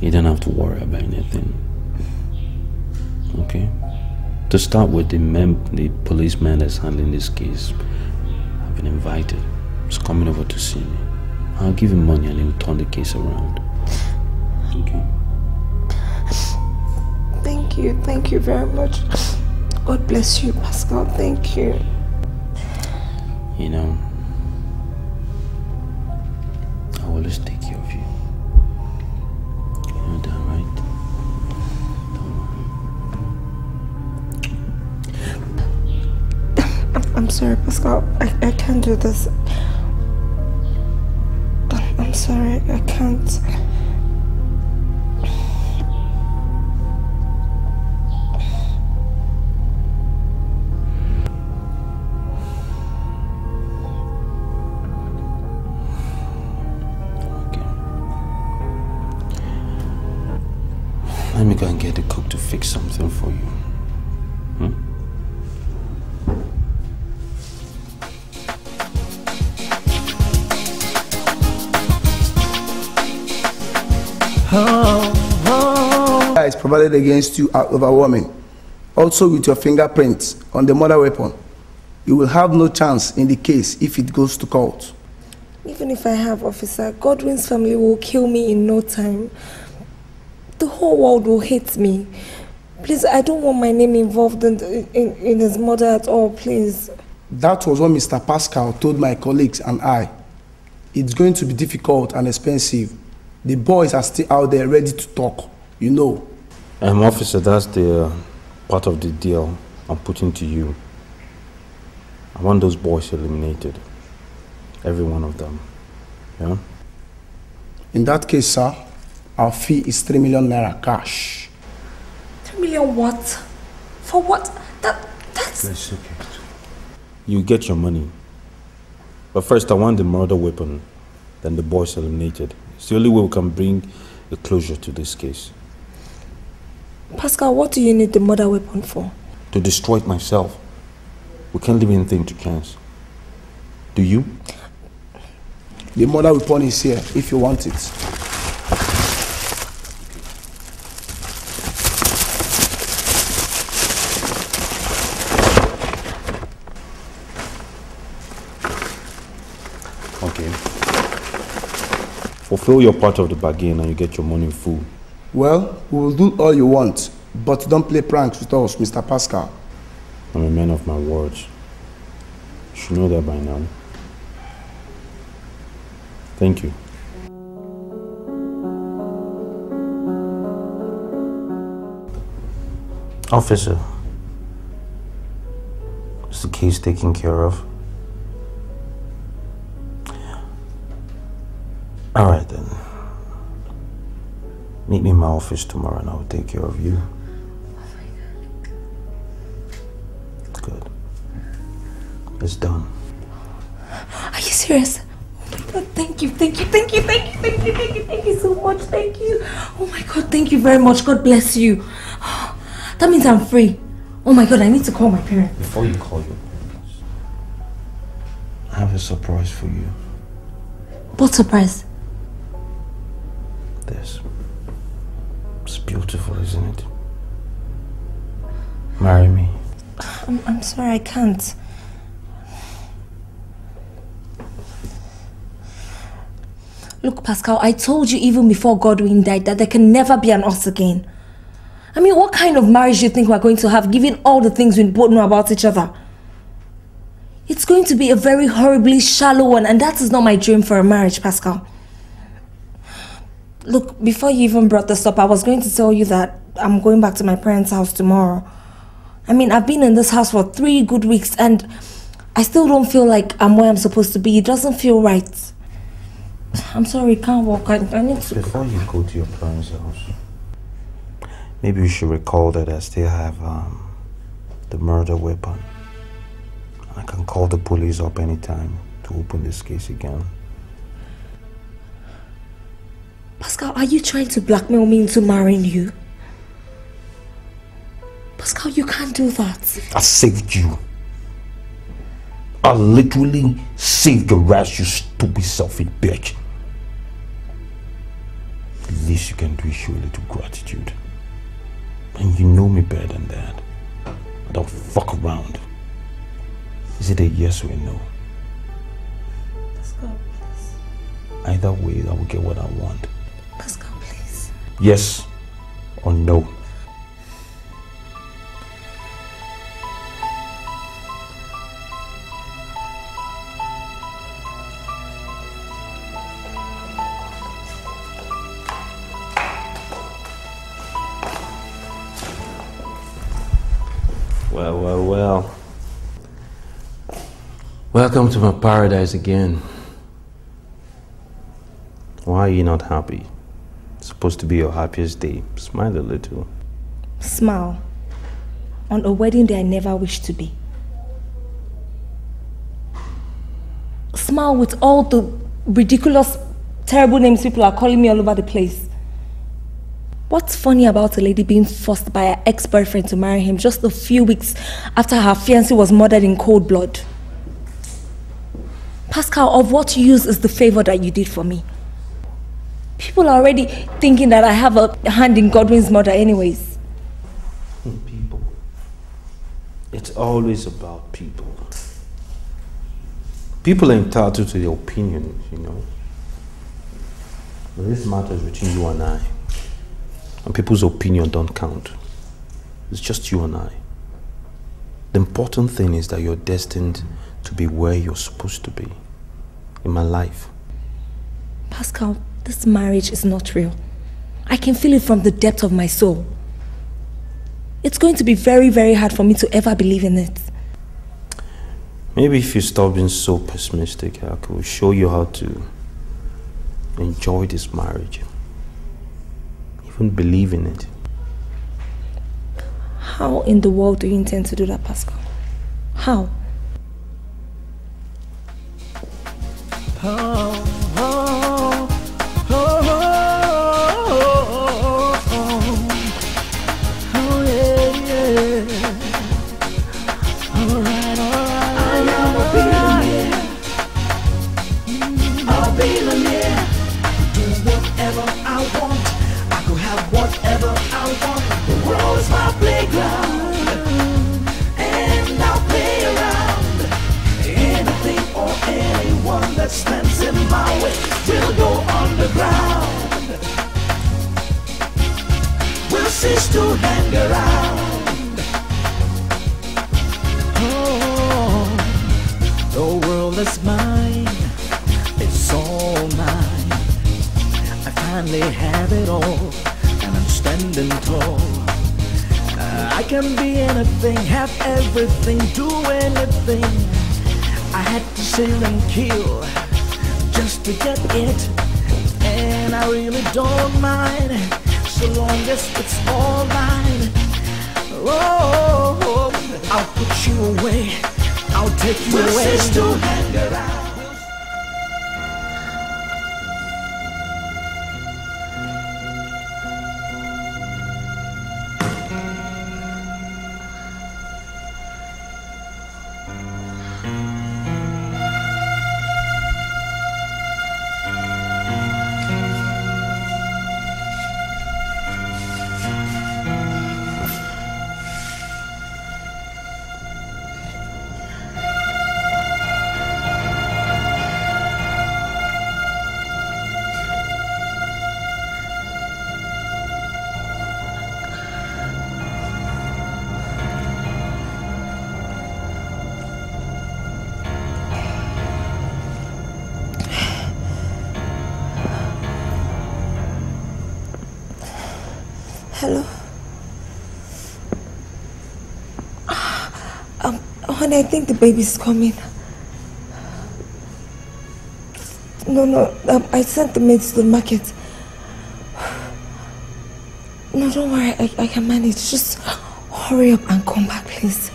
You don't have to worry about anything. Okay? To start with, the, mem- the policeman that's handling this case, I've been invited. He's coming over to see me. I'll give him money and he'll turn the case around. Okay? Thank you, thank you very much. God bless you, Pascal. Thank you. You know, I will always take care of you. You know that, right? I'm, I'm sorry, Pascal. I, I can't do this. I'm sorry, I can't. Let me go and get the cook to fix something for you. Is provided against you are overwhelming. Also with your fingerprints on the murder weapon. You will have no chance in the case if it goes to court. Even if I have, officer, Godwin's family will kill me in no time. The whole world will hate me. Please, I don't want my name involved in, in, in his murder at all, please. That was what Mr. Pascal told my colleagues and I. It's going to be difficult and expensive. The boys are still out there ready to talk, you know. Um, officer, that's the uh, part of the deal I'm putting to you. I want those boys eliminated. Every one of them. Yeah? In that case, sir, our fee is 3 million naira cash. Three million what? For what? That that's It's okay. You get your money. But first, I want the murder weapon, then the boys eliminated. It's the only way we can bring a closure to this case. Pascal, what do you need the murder weapon for? To destroy it myself. We can't leave anything to chance. Do you? The murder weapon is here if you want it. Okay. Fulfill your part of the bargain and you get your money in full. Well, we will do all you want, but don't play pranks with us, Mr. Pascal. I'm a man of my word. You should know that by now. Thank you. Officer, is the case taken care of? Alright then. Meet me in my office tomorrow and I'll take care of you. Good. It's done. Are you serious? Oh my god, thank you, thank you, thank you, thank you, thank you, thank you, thank you so much, thank you. Oh my god, thank you very much. God bless you. That means I'm free. Oh my god, I need to call my parents. Before you call your parents, I have a surprise for you. What surprise? This. It's beautiful, isn't it? Marry me. I'm, I'm sorry, I can't. Look, Pascal, I told you even before Godwin died that there can never be an us again. I mean, what kind of marriage do you think we're going to have given all the things we both know about each other? It's going to be a very horribly shallow one, and that is not my dream for a marriage, Pascal. Look, before you even brought this up, I was going to tell you that I'm going back to my parents' house tomorrow. I mean, I've been in this house for three good weeks, and I still don't feel like I'm where I'm supposed to be. It doesn't feel right. I'm sorry, can't walk. I, I need to. Before you go to your parents' house, maybe you should recall that I still have um, the murder weapon. I can call the police up anytime to open this case again. Pascal, are you trying to blackmail me into marrying you? Pascal, you can't do that. I saved you. I literally saved your ass, you stupid selfish bitch. The least you can do is show a little gratitude. And you know me better than that. I don't fuck around. Is it a yes or a no? Pascal, please. Either way, I will get what I want. Yes or no? Well, well, well. Welcome to my paradise again. Why are you not happy? Supposed to be your happiest day. Smile a little. Smile. On a wedding day I never wished to be. Smile with all the ridiculous, terrible names people are calling me all over the place. What's funny about a lady being forced by her ex-boyfriend to marry him just a few weeks after her fiancé was murdered in cold blood? Pascal, of what use is the favor that you did for me? People are already thinking that I have a hand in Godwin's murder anyways. Hmm, people. It's always about people. People are entitled to their opinions, you know. But this matters between you and I. And people's opinion don't count. It's just you and I. The important thing is that you're destined to be where you're supposed to be in my life. Pascal, this marriage is not real. I can feel it from the depth of my soul. It's going to be very, very hard for me to ever believe in it. Maybe if you stop being so pessimistic, I could show you how to enjoy this marriage. Even believe in it. How in the world do you intend to do that, Pascal? How? Oh, oh, stands in my way will go underground. We'll cease to hang around. Oh, the world is mine. It's all mine. I finally have it all, and I'm standing tall. Uh, I can be anything, have everything, do anything. I had steal and kill just to get it, and I really don't mind so long as it's all mine. Oh, I'll put you away, I'll take you away. I think the baby's coming. No, no, um, I sent the maids to the market. No, don't worry, I, I can manage. Just hurry up and come back, please.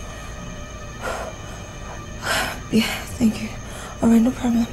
Yeah, thank you. Alright, no problem.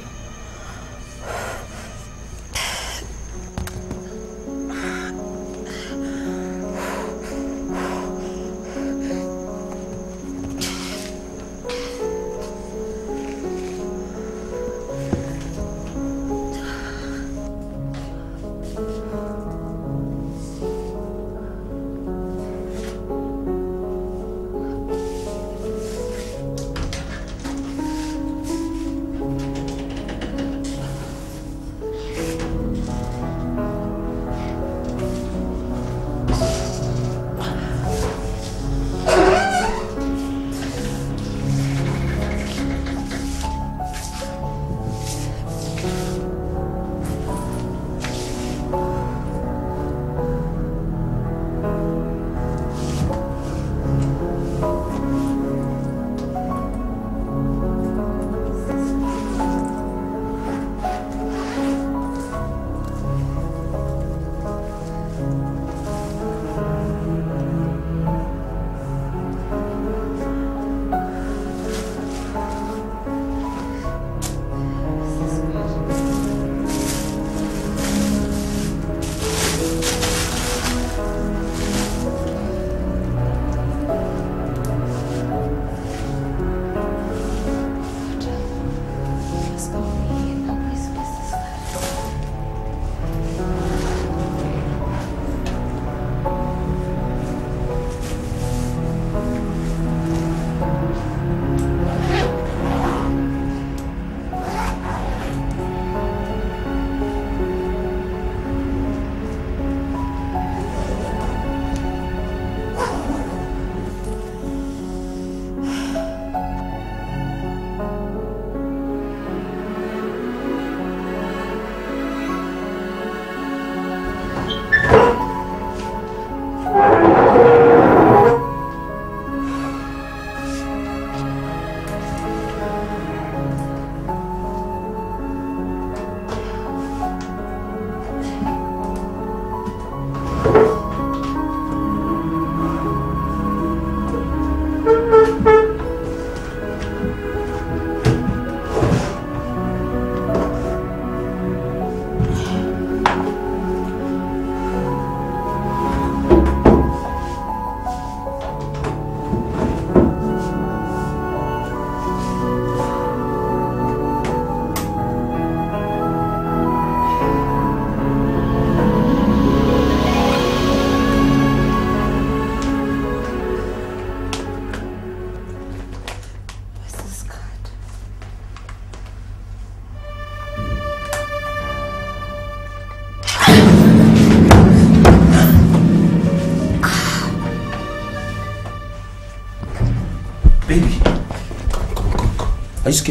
On,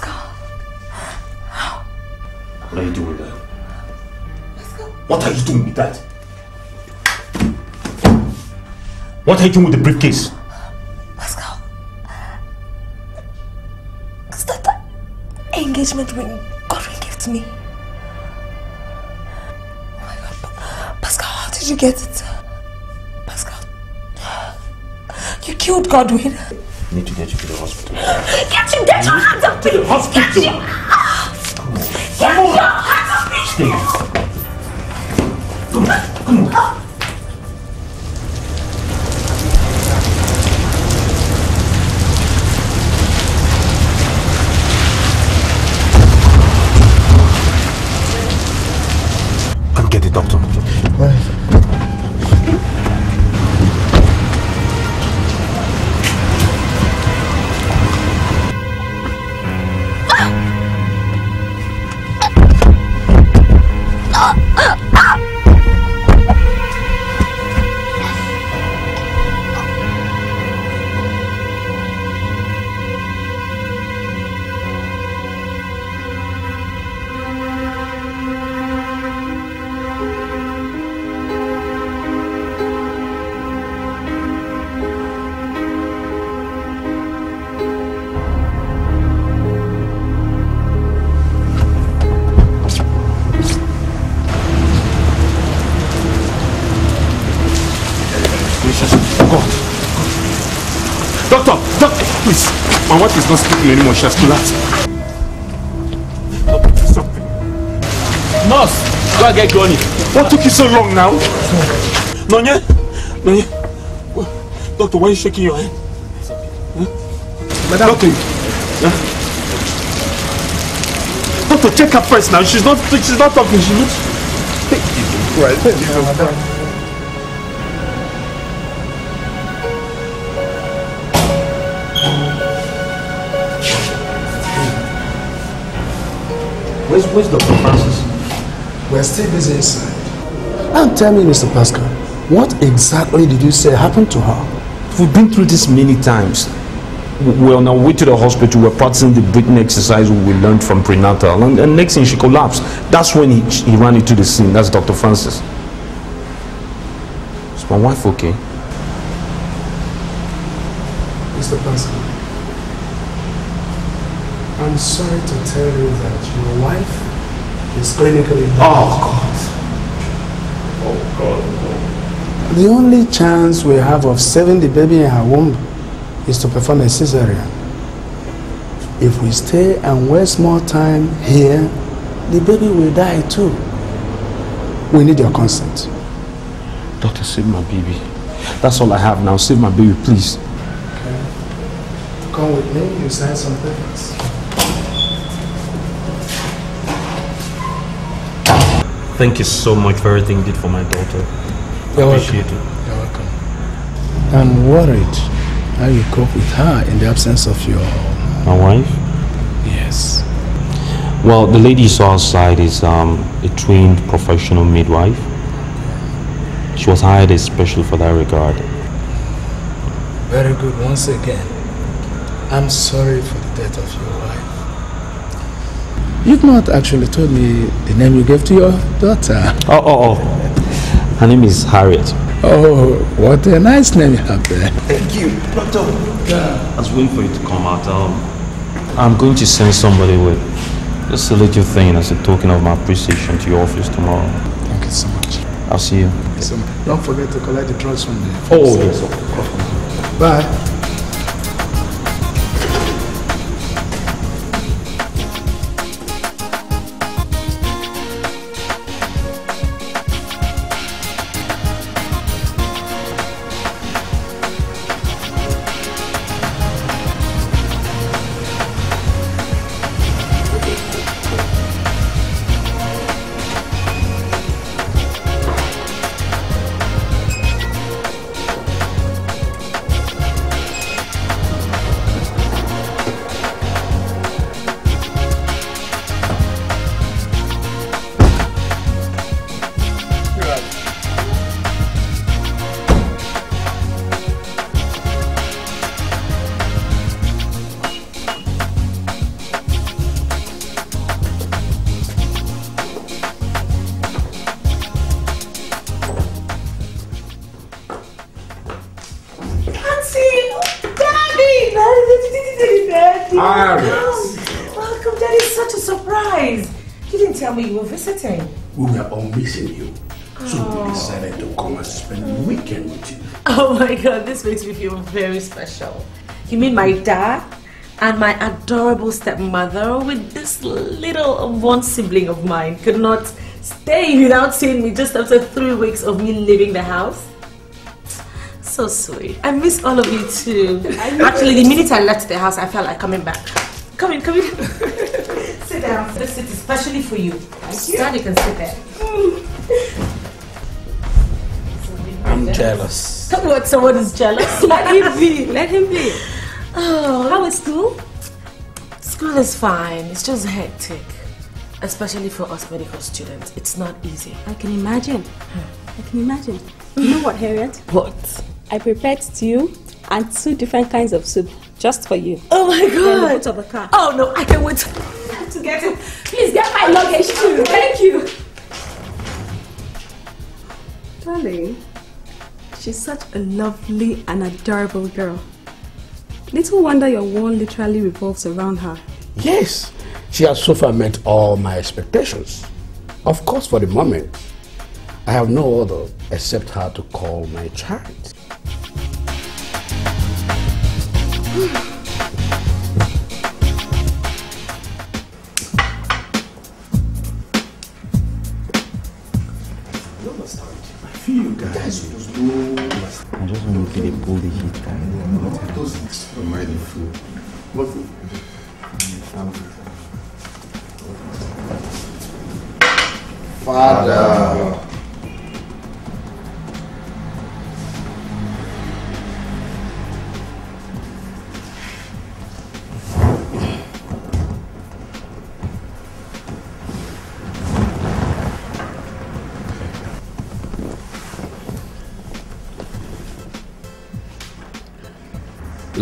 come on. Are you? What are you doing with that? What are you doing with that? What are you doing with the briefcase? Godwin. I need to get you to the hospital. Get you, get your hands me! To the hospital! Wife is not speaking anymore. She has collapsed. Nurse, go and get Johnny. What took you so long now? Nonye? Nonye? Doctor, why are you shaking your head? Huh? Doctor, huh? Doctor, check her first now. She's not she's not talking. She looks right. Where's, where's Dr. Francis? We're still busy inside. And tell me, Mr. Pascal, what exactly did you say happened to her? We've been through this many times. We're on our way to the hospital. We're practicing the breathing exercise we learned from prenatal. And, and next thing, she collapsed. That's when he, he ran into the scene. That's Dr. Francis. Is my wife okay? Mr. Pascal, I'm sorry to tell you that your wife is clinically oh, dead. Oh, God. Oh, God. The only chance we have of saving the baby in her womb is to perform a cesarean. If we stay and waste more time here, the baby will die too. We need your consent. Doctor, save my baby. That's all I have now. Save my baby, please. Okay. Come with me, you sign some papers. Thank you so much for everything you did for my daughter. You're Appreciate it. You're welcome. I'm worried how you cope with her in the absence of your... My wife? Yes. Well, the lady you saw outside is um, a trained professional midwife. She was hired especially for that regard. Very good once again. I'm sorry for the death of your wife. You've not actually told me the name you gave to your daughter. Oh, oh, oh. Her name is Harriet. Oh, what a nice name you have there. Thank you, Doctor. I was waiting for you to come out. Um, I'm going to send somebody with just a little thing as a token of my appreciation to your office tomorrow. Thank you so much. I'll see you. So, don't forget to collect the drugs from the... Oh, yes, of course. Bye. My god, this makes me feel very special. You mean my dad and my adorable stepmother with this little one sibling of mine could not stay without seeing me just after three weeks of me leaving the house? So sweet. I miss all of you too. Actually, the minute I left the house, I felt like coming back. Come in, come in. sit down. This seat is especially for you. Thank Daddy can sit there. I'm jealous. What? Someone is jealous? Let him be. Let him be. Oh, how is school? School is fine. It's just hectic, especially for us medical students. It's not easy. I can imagine. Hmm. I can imagine. You know what, Harriet? What? I prepared stew and two different kinds of soup just for you. Oh my god! of the car. Oh no, I can't wait to, to get it. Please get my luggage too. Thank you. Darling, she's such a lovely and adorable girl. Little wonder your world literally revolves around her. Yes, she has so far met all my expectations. Of course, for the moment, I have no other except her to call my child. Are mighty fool. What fool? Father.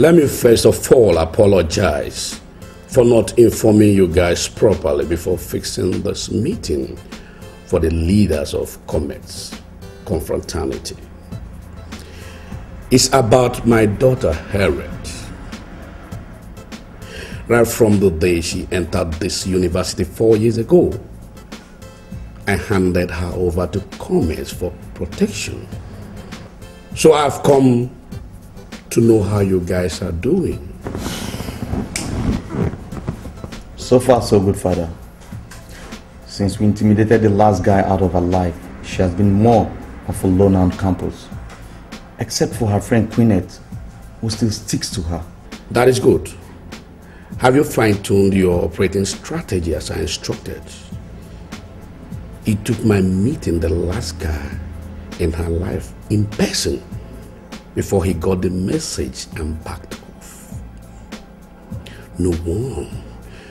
Let me first of all apologize for not informing you guys properly before fixing this meeting for the leaders of Comets Confraternity. It's about my daughter Harriet. Right from the day she entered this university four years ago, I handed her over to Comets for protection. So I've come to know how you guys are doing. So far, so good, Father. Since we intimidated the last guy out of her life, she has been more of a loner on campus. Except for her friend Queenette, who still sticks to her. That is good. Have you fine tuned your operating strategy as I instructed? It took my meeting the last guy in her life in person before he got the message and backed off. No one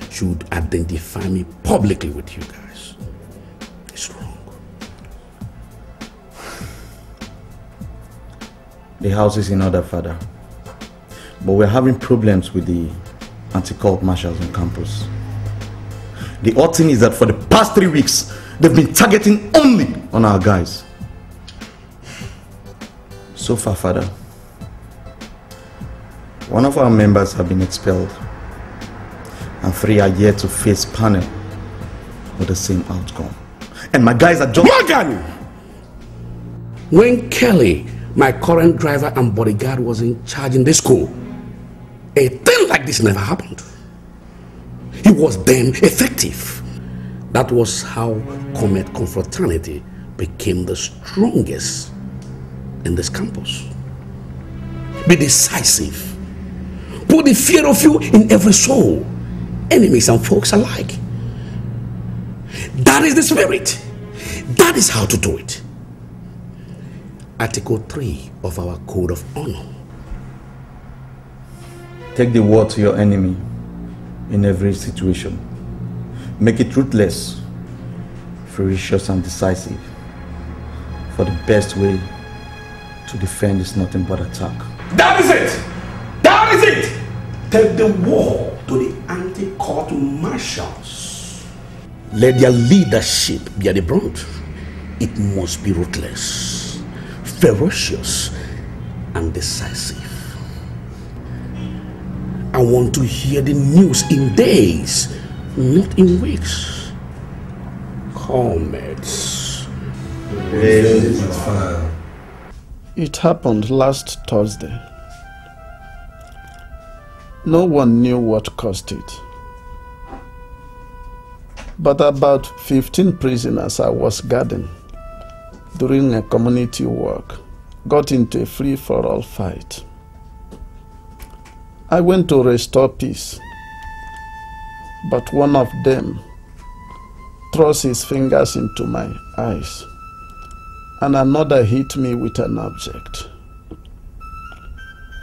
should identify me publicly with you guys. It's wrong. The house is in order, Father. But we're having problems with the anti-cult marshals on campus. The odd thing is that for the past three weeks, they've been targeting only on our guys. So far, Father, one of our members have been expelled, and three are yet to face panel with the same outcome. And my guys are just. Morgan! When Kelly, my current driver and bodyguard, was in charge in this school, a thing like this never happened. He was then effective. That was how Comet Confraternity became the strongest in this campus. Be decisive. Put the fear of you in every soul, enemies and folks alike. That is the spirit. That is how to do it. Article 3 of our Code of Honor. Take the war to your enemy in every situation. Make it ruthless, ferocious, and decisive. For the best way to defend is nothing but attack. That is it! That is it! Take the war to the anti-cult marshals. Let their leadership bear the brunt. It must be ruthless, ferocious, and decisive. I want to hear the news in days, not in weeks. comets. It happened last Thursday. No one knew what caused it. But about 15 prisoners I was guarding during a community work got into a free for all fight. I went to restore peace, but one of them thrust his fingers into my eyes, and another hit me with an object.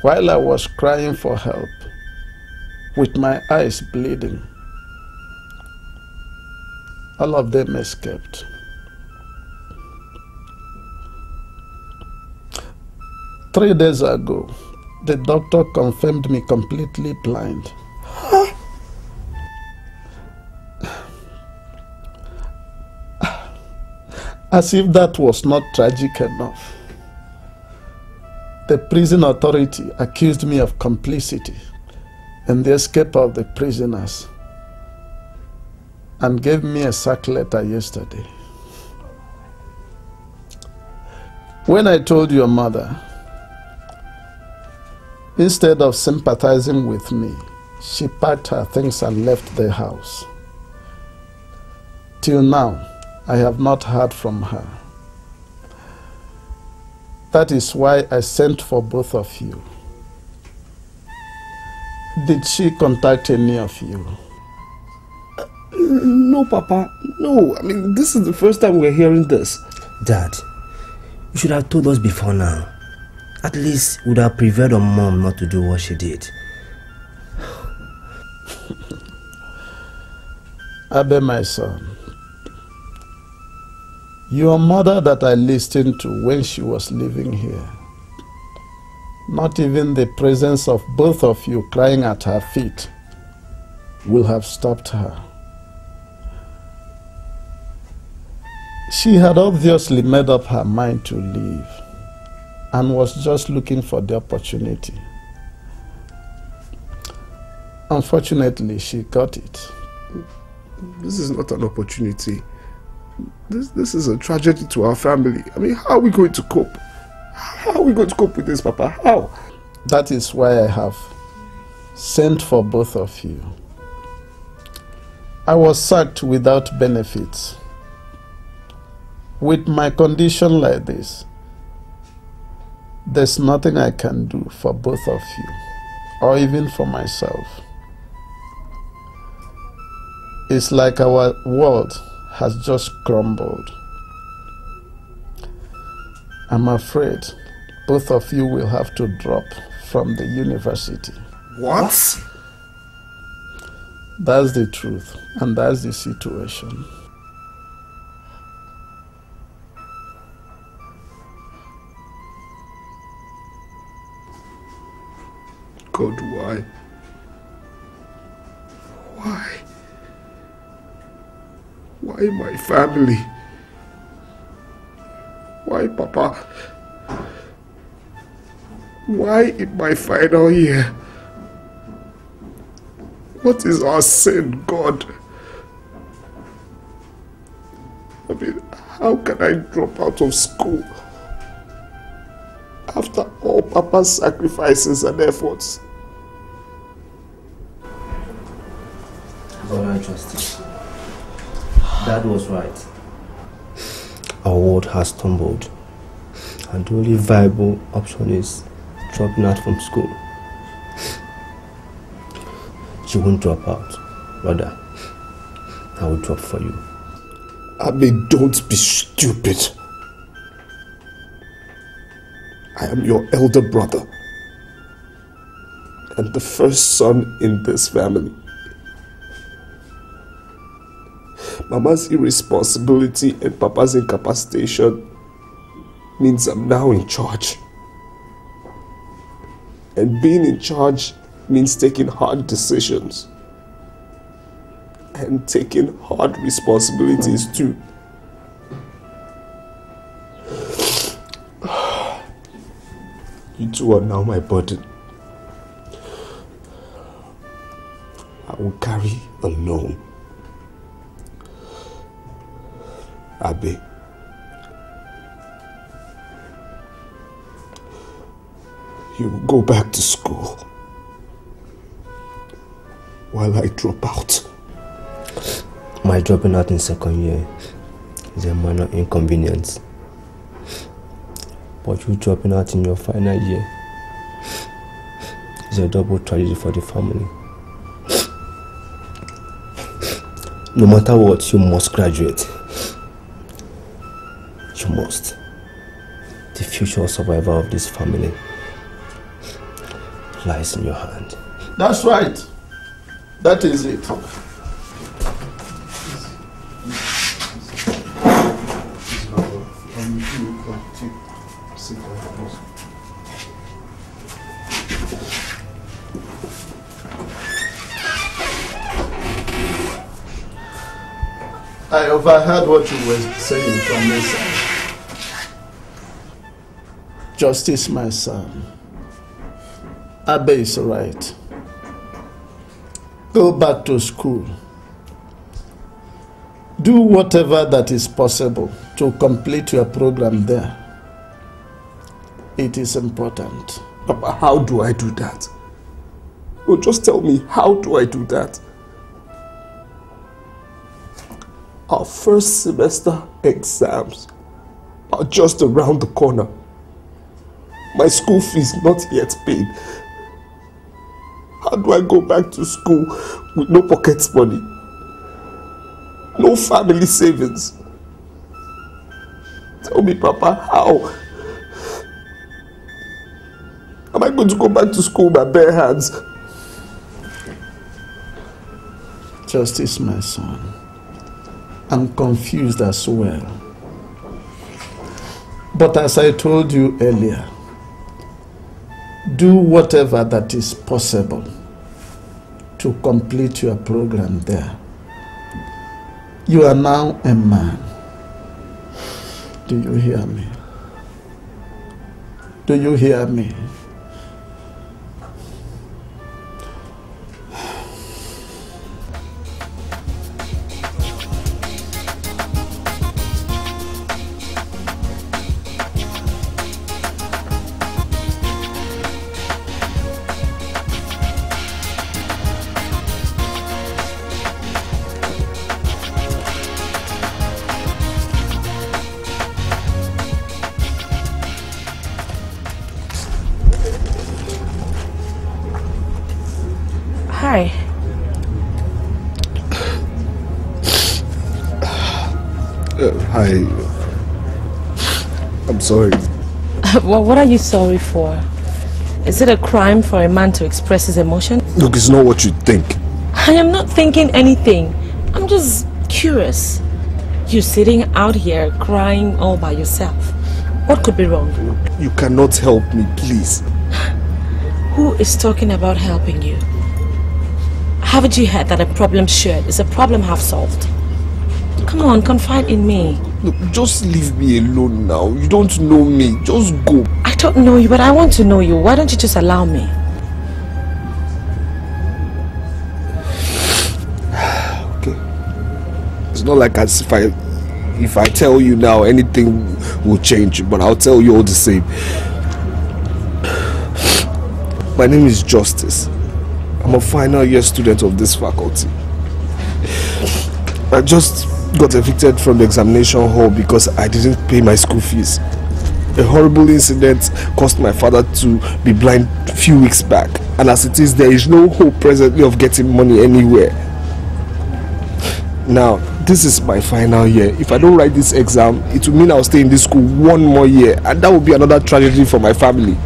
While I was crying for help, with my eyes bleeding, all of them escaped. Three days ago, the doctor confirmed me completely blind. As if that was not tragic enough, the prison authority accused me of complicity in the escape of the prisoners and gave me a sack letter yesterday. When I told your mother, instead of sympathizing with me, she packed her things and left the house. Till now, I have not heard from her. That is why I sent for both of you. Did she contact any of you? Uh, no, Papa. No. I mean, this is the first time we're hearing this. Dad, you should have told us before now. At least would have prevailed on mom not to do what she did. Abe, my son, your mother that I listened to when she was living here, not even the presence of both of you crying at her feet will have stopped her. She had obviously made up her mind to leave and was just looking for the opportunity. Unfortunately, she got it. This is not an opportunity. This, this is a tragedy to our family. I mean, how are we going to cope? How are we going to cope with this, Papa? How? That is why I have sent for both of you. I was sacked without benefits. With my condition like this, there's nothing I can do for both of you, or even for myself. It's like our world has just crumbled. I'm afraid both of you will have to drop from the university. What? That's the truth, and that's the situation. God, why? Why? Why my family? Why, Papa? Why in my final year? What is our sin, God? I mean, how can I drop out of school after all Papa's sacrifices and efforts? Dad was right. Our world has stumbled, and the only viable option is dropping out from school. She won't drop out. Rather, I will drop for you. Abby, don't be stupid. I am your elder brother and the first son in this family. Mama's irresponsibility and Papa's incapacitation means I'm now in charge. And being in charge means taking hard decisions and taking hard responsibilities too. You two are now my burden. I will carry alone. Abe. You go back to school while I drop out. My dropping out in second year is a minor inconvenience. But you dropping out in your final year is a double tragedy for the family. No matter what, you must graduate. Must. The future survival of this family lies in your hand. That's right. That is it. I overheard what you were saying from this. Justice, my son. Abe is right. Go back to school. Do whatever that is possible to complete your program there. It is important. Papa, how do I do that? Oh, just tell me, how do I do that? Our first semester exams are just around the corner. My school fees not yet paid. How do I go back to school with no pocket money? No family savings? Tell me, Papa, how? Am I going to go back to school by bare hands? Justice, my son. I'm confused as well. But as I told you earlier, do whatever that is possible to complete your program there. You are now a man. Do you hear me? Do you hear me? Well, what are you sorry for? Is it a crime for a man to express his emotion? Look, it's not what you think. I am not thinking anything. I'm just curious. You're sitting out here crying all by yourself. What could be wrong? You cannot help me, please. Who is talking about helping you? Haven't you heard that a problem shared is a problem half solved? Come on, confide in me. Look, just leave me alone now. You don't know me. Just go. I don't know you, but I want to know you. Why don't you just allow me? Okay. It's not like as if I if I tell you now anything will change, but I'll tell you all the same. My name is Justice. I'm a final year student of this faculty. I just got evicted from the examination hall because I didn't pay my school fees. A horrible incident caused my father to be blind a few weeks back. And as it is, there is no hope presently of getting money anywhere. Now, this is my final year. If I don't write this exam, it will mean I'll stay in this school one more year. And that will be another tragedy for my family.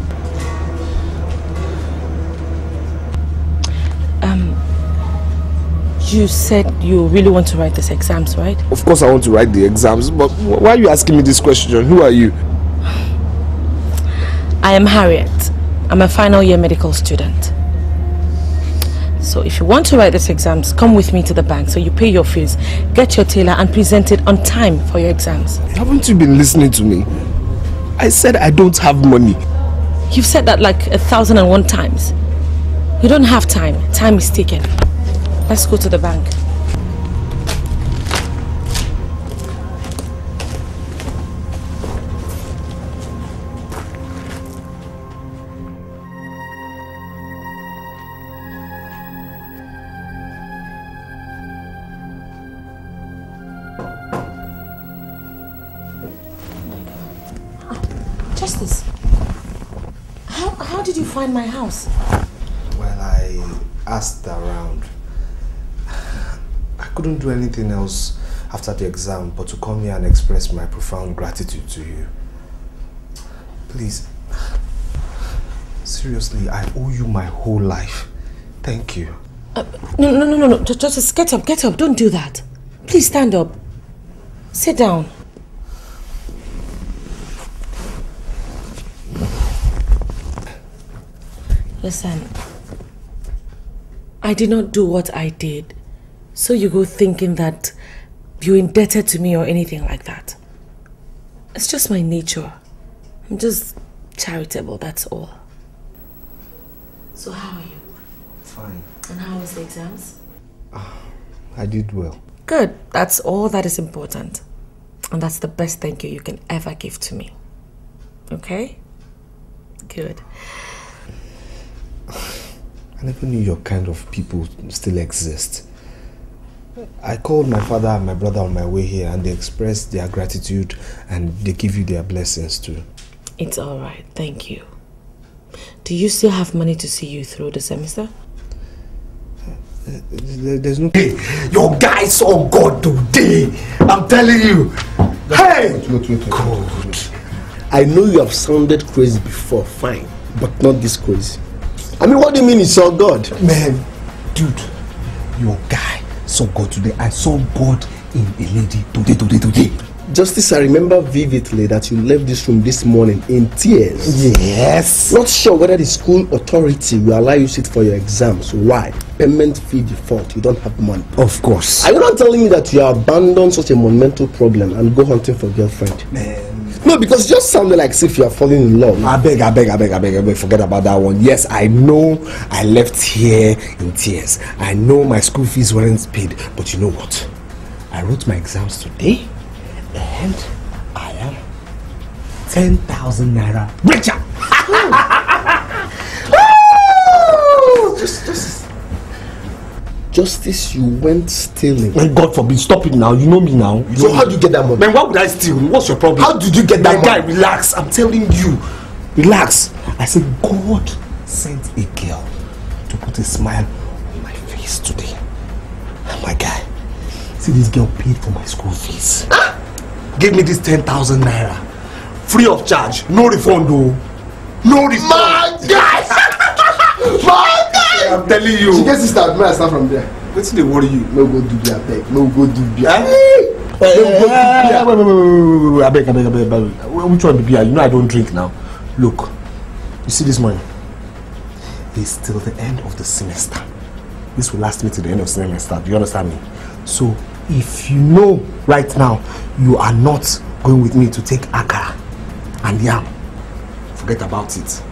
You said you really want to write these exams, right? Of course I want to write the exams, but why are you asking me this question? Who are you? I am Harriet. I'm a final year medical student. So if you want to write these exams, come with me to the bank so you pay your fees, get your teller and present it on time for your exams. Haven't you been listening to me? I said I don't have money. You've said that like a thousand and one times. You don't have time. Time is taken. Let's go to the bank. Anything else after the exam but to come here and express my profound gratitude to you. Please, seriously, I owe you my whole life. Thank you. Uh, no, no, no, no, no. Ju- Justice, get up, get up. Don't do that. Please stand up. Sit down. Listen, I did not do what I did, so you go thinking that you're indebted to me or anything like that. It's just my nature. I'm just charitable, that's all. So how are you? Fine. And how was the exams? Ah, I did well. Good. That's all that is important. And that's the best thank you you can ever give to me. Okay? Good. I never knew your kind of people still exist. I called my father and my brother on my way here and they expressed their gratitude and they give you their blessings too. It's all right. Thank you. Do you still have money to see you through the semester? There's no. Hey, your guy saw oh God today. I'm telling you. Hey! Wait, wait, wait, God. I know you have sounded crazy before, fine, but not this crazy. I mean, what do you mean you saw God? Man, dude, your guy saw God today. I saw God in a lady today, today, today. Justice, I remember vividly that you left this room this morning in tears. Yes. Not sure whether the school authority will allow you sit for your exams. Why? Payment fee default. You don't have money. Of course. Are you not telling me that you abandoned such a monumental problem and go hunting for girlfriend? No, because it just sounded like if you are falling in love. I beg, I beg, I beg, I beg, I beg, forget about that one. Yes, I know I left here in tears. I know my school fees weren't paid, but you know what? I wrote my exams today and I am 10,000 naira richer. just, just. Justice, you went stealing. Man, God forbid, stop it now. You know me now. You So know how do you get that money? Man, why would I steal? What's your problem? How did you get that My guy, money? relax. I'm telling you. Relax. I said God sent a girl to put a smile on my face today. And my guy, see this girl paid for my school fees. ah Give me this 10,000 naira. Free of charge. No refund though. No refund. My guy! My! I'm telling you. She gets sister, may I start from there? What's they worry you? No go do beer, beg. No go do beer. Eh? Eh, wait, wait, wait, wait, wait, wait, wait, I beg, I beg, I beg, I beg. Which one be beer? You know I don't drink now. Look, you see this money? It's till the end of the semester. This will last me till the end of the semester. Do you understand me? So, if you know right now you are not going with me to take akara and yam, forget about it.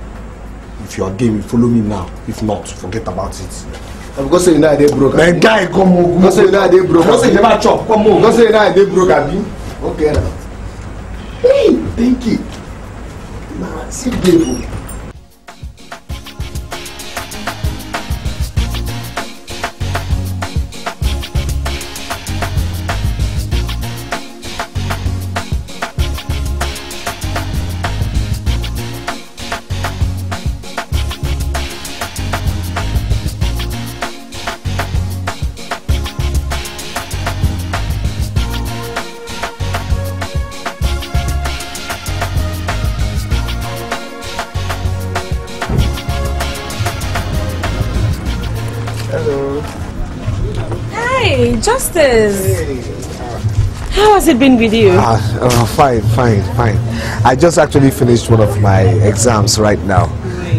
If you are game, you follow me now. If not, forget about it. Going to say you dey broke. My guy, come on. Because say you dey broke. Because say you never chop. Come on. Because say you dey broke, abi? Okay. Hey, thank you. Nah, see. Hello. It been with you? Ah, uh, fine, fine, fine. I just actually finished one of my exams right now,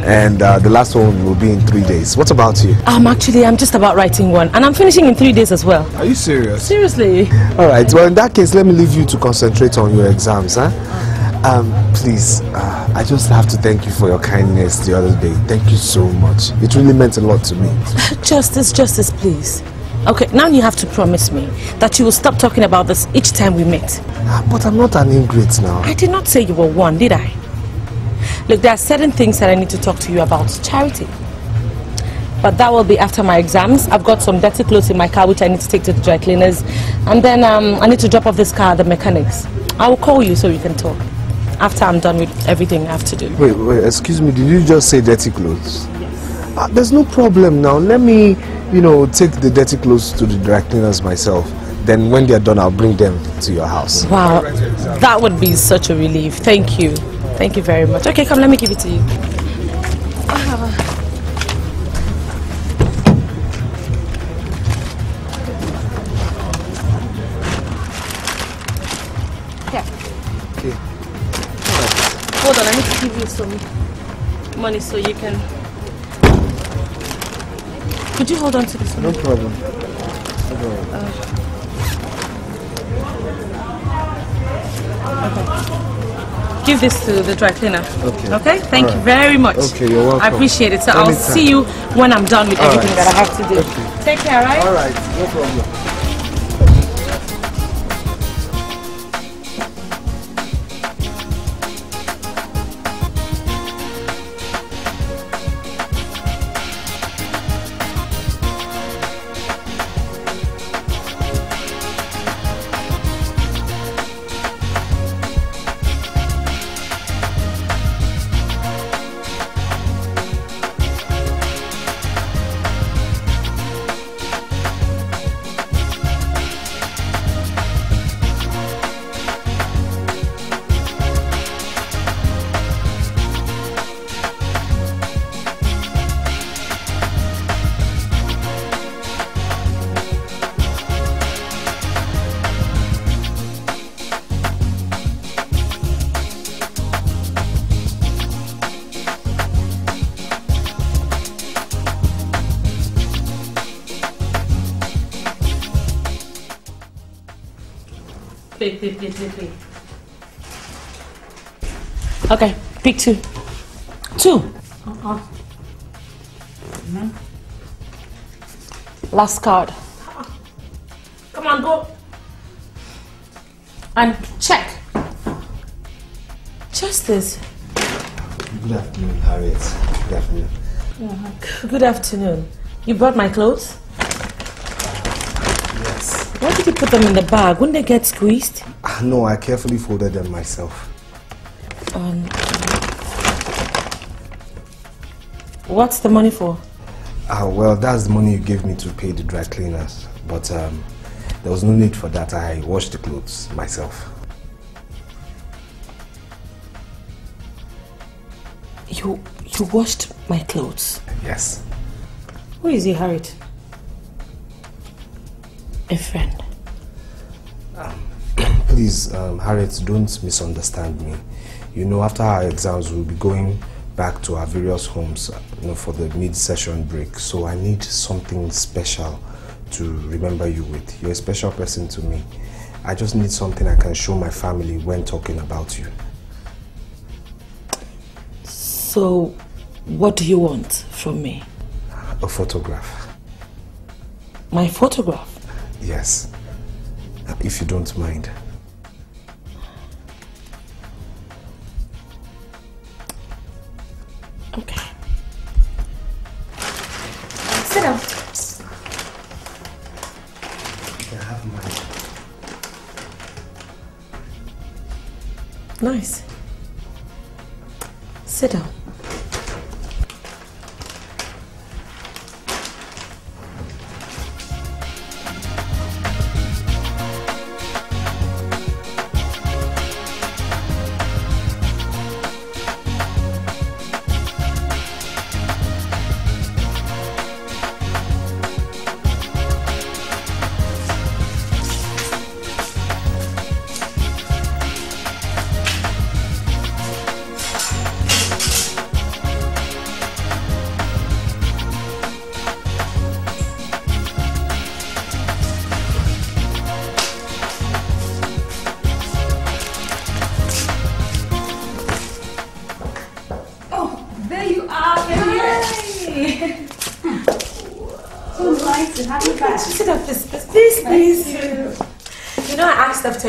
and uh, the last one will be in three days. What about you? I'm um, actually, I'm just about writing one, and I'm finishing in three days as well. Are you serious? Seriously. All right. Well, in that case, let me leave you to concentrate on your exams, huh? Um, please, uh, I just have to thank you for your kindness the other day. Thank you so much. It really meant a lot to me. Justice, Justice, please. Okay, now you have to promise me that you will stop talking about this each time we meet. Ah, But I'm not an ingrate now. I did not say you were one, did I? Look, there are certain things that I need to talk to you about charity. But that will be after my exams. I've got some dirty clothes in my car which I need to take to the dry cleaners. And then um, I need to drop off this car at the mechanics. I will call you so we can talk. after I'm done with everything I have to do. Wait, wait, excuse me, did you just say dirty clothes? Yes. Uh, there's no problem now. Let me, you know, take the dirty clothes to the dry cleaners myself. Then when they're done, I'll bring them to your house. Wow, that would be such a relief. Thank you. Thank you very much. Okay, come, let me give it to you. Hold on, I need to give you some money so you can. Could you hold on to this one? No problem. No problem. Uh, okay. Give this to the dry cleaner. Okay. Okay? Thank All you very much. Okay, you're welcome. I appreciate it. So I'll see you when I'm done with All everything right. that I have to do. Okay. Take care, right? All right, no problem. Okay, pick two. Two. Uh-uh. Last card. Uh-uh. Come on, go. And check. Justice. Good afternoon, Harriet. Good afternoon. Good afternoon. You brought my clothes? Yes. Why did you put them in the bag? Wouldn't they get squeezed? No, I carefully folded them myself. Um, what's the money for? Ah, well, that's the money you gave me to pay the dry cleaners. But um, there was no need for that. I washed the clothes myself. You you washed my clothes. Yes. Who is he, Harriet? A friend. Please, um, Harriet, don't misunderstand me. You know, after our exams, we'll be going back to our various homes uh, you know, for the mid-session break. So I need something special to remember you with. You're a special person to me. I just need something I can show my family when talking about you. So, what do you want from me? A photograph. My photograph? Yes. If you don't mind.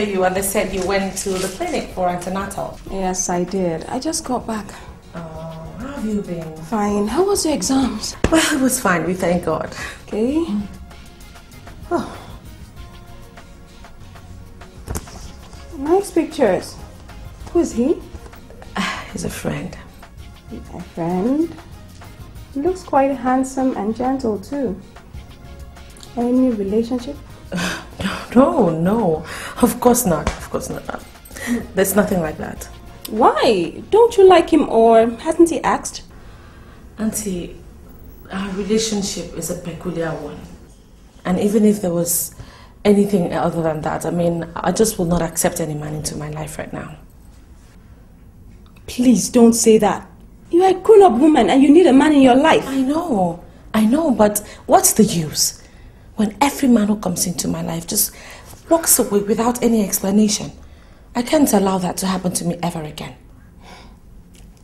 You, and they said you went to the clinic for antenatal. Yes, I did. I just got back. Oh, how have you been? Fine. How was your exams? Well, it was fine. We thank God. Okay. Oh. Nice pictures. Who is he? He's a friend. My friend? He looks quite handsome and gentle too. Any relationship? No, no. Of course not. Of course not. There's nothing like that. Why? Don't you like him or hasn't he asked? Auntie, our relationship is a peculiar one. And even if there was anything other than that, I mean, I just will not accept any man into my life right now. Please don't say that. You are a grown up woman and you need a man in your life. I know. I know, but what's the use? When every man who comes into my life just walks away without any explanation. I can't allow that to happen to me ever again.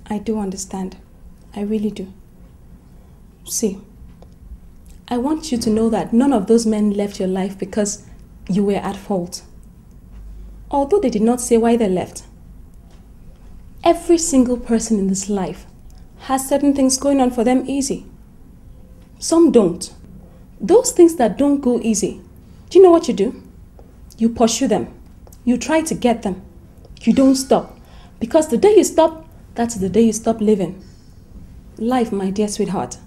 I do understand. I really do. See, I want you to know that none of those men left your life because you were at fault. Although they did not say why they left. Every single person in this life has certain things going on for them easy. Some don't. Those things that don't go easy, do you know what you do? You pursue them. You try to get them. You don't stop. Because the day you stop, that's the day you stop living. Life, my dear sweetheart,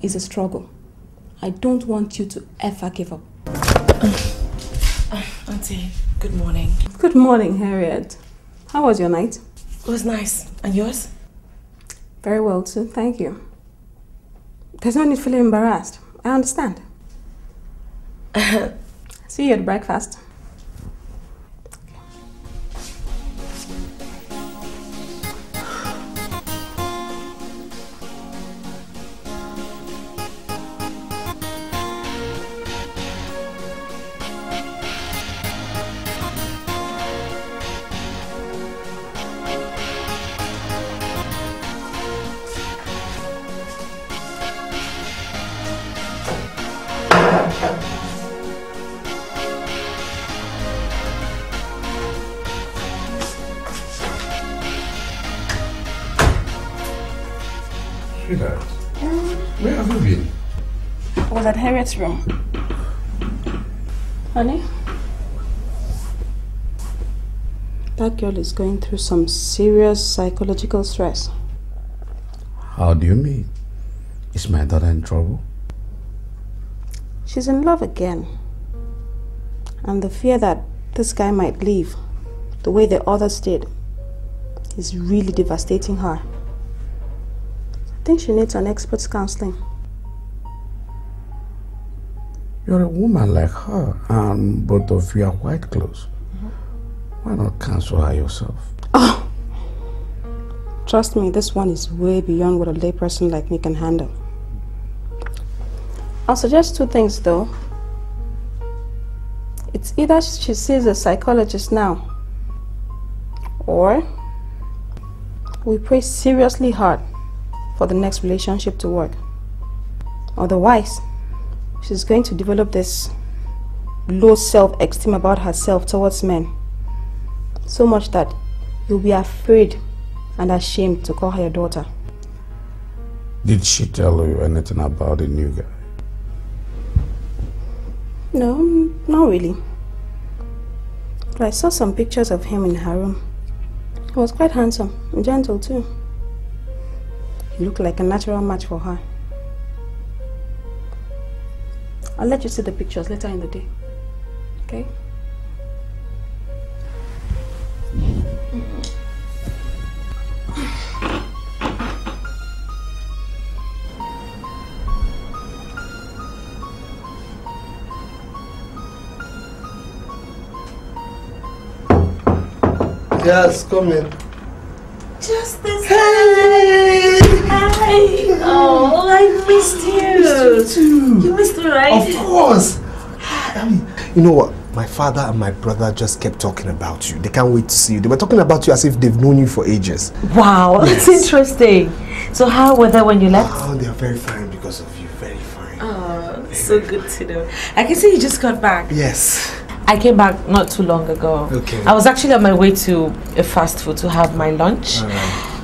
is a struggle. I don't want you to ever give up. Auntie, good morning. Good morning, Harriet. How was your night? It was nice. And yours? Very well, too. Thank you. There's no need to feeling embarrassed. I understand. See you at breakfast. Was at Harriet's room. Honey? That girl is going through some serious psychological stress. How do you mean? Is my daughter in trouble? She's in love again. And the fear that this guy might leave, the way the others did, is really devastating her. I think she needs an expert's counseling. You're a woman like her, and both of you are quite close. Why not counsel her yourself? Oh. Trust me, this one is way beyond what a layperson like me can handle. I'll suggest two things though. It's either she sees a psychologist now, or we pray seriously hard for the next relationship to work. Otherwise, she's going to develop this low self-esteem about herself towards men. So much that you'll be afraid and ashamed to call her your daughter. Did she tell you anything about the new guy? No, not really. But I saw some pictures of him in her room. He was quite handsome and gentle too. He looked like a natural match for her. I'll let you see the pictures later in the day. Okay? Yes, come in. Justice. Hey. Hi. Oh, I missed you. You You missed me, right? Of course. I mean, you know what? My father and my brother just kept talking about you. They can't wait to see you. They were talking about you as if they've known you for ages. Wow, that's interesting. So how were they when you left? Oh, they are very fine because of you. Very fine. Oh, so good to know. I can see you just got back. Yes. I came back not too long ago. Okay. I was actually on my way to a fast food to have my lunch.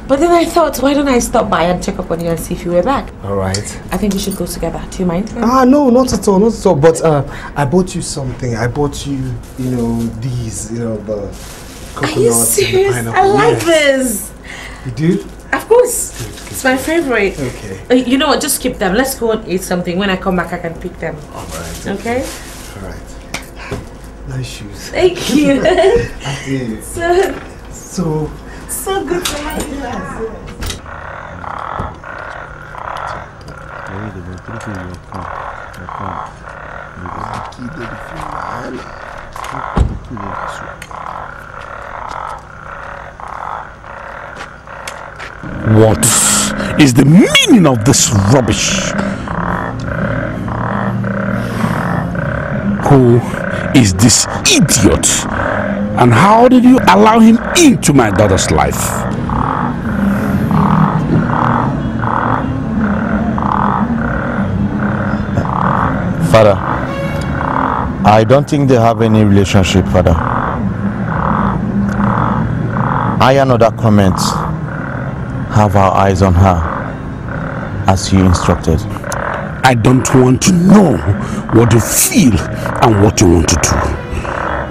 But then I thought, why don't I stop by and check up on you and see if you were back? All right. I think we should go together. Do you mind? Ah, no, not at all, not at all. But uh, I bought you something. I bought you, you know, these, you know, the Are coconuts you and the serious? pineapple. I like Yes. this. You do? Of course. It's my favorite. Okay. Uh, You know what? Just keep them. Let's go and eat something. When I come back, I can pick them. All right. Okay? Alright. Nice shoes. Thank you. Yeah. so, So, so good to have you. What is the meaning of this rubbish? Who is this idiot? And how did you allow him into my daughter's life? Father, I don't think they have any relationship, Father. I and other comets have our eyes on her as you instructed. I don't want to know what you feel and what you want to do.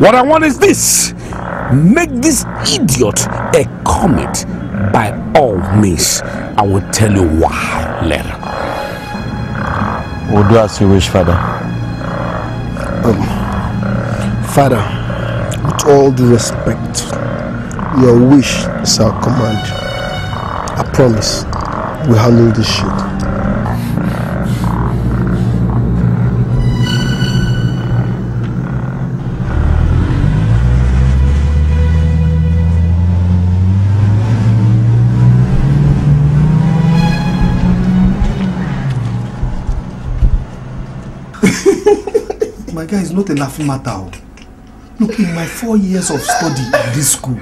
What I want is this make this idiot a comet by all means. I will tell you why later. We'll do as you wish, Father. Um, Father, with all due respect, your wish is our command. I promise we'll handle this shit. Guy is not a laughing matter. Look, in my four years of study in this school,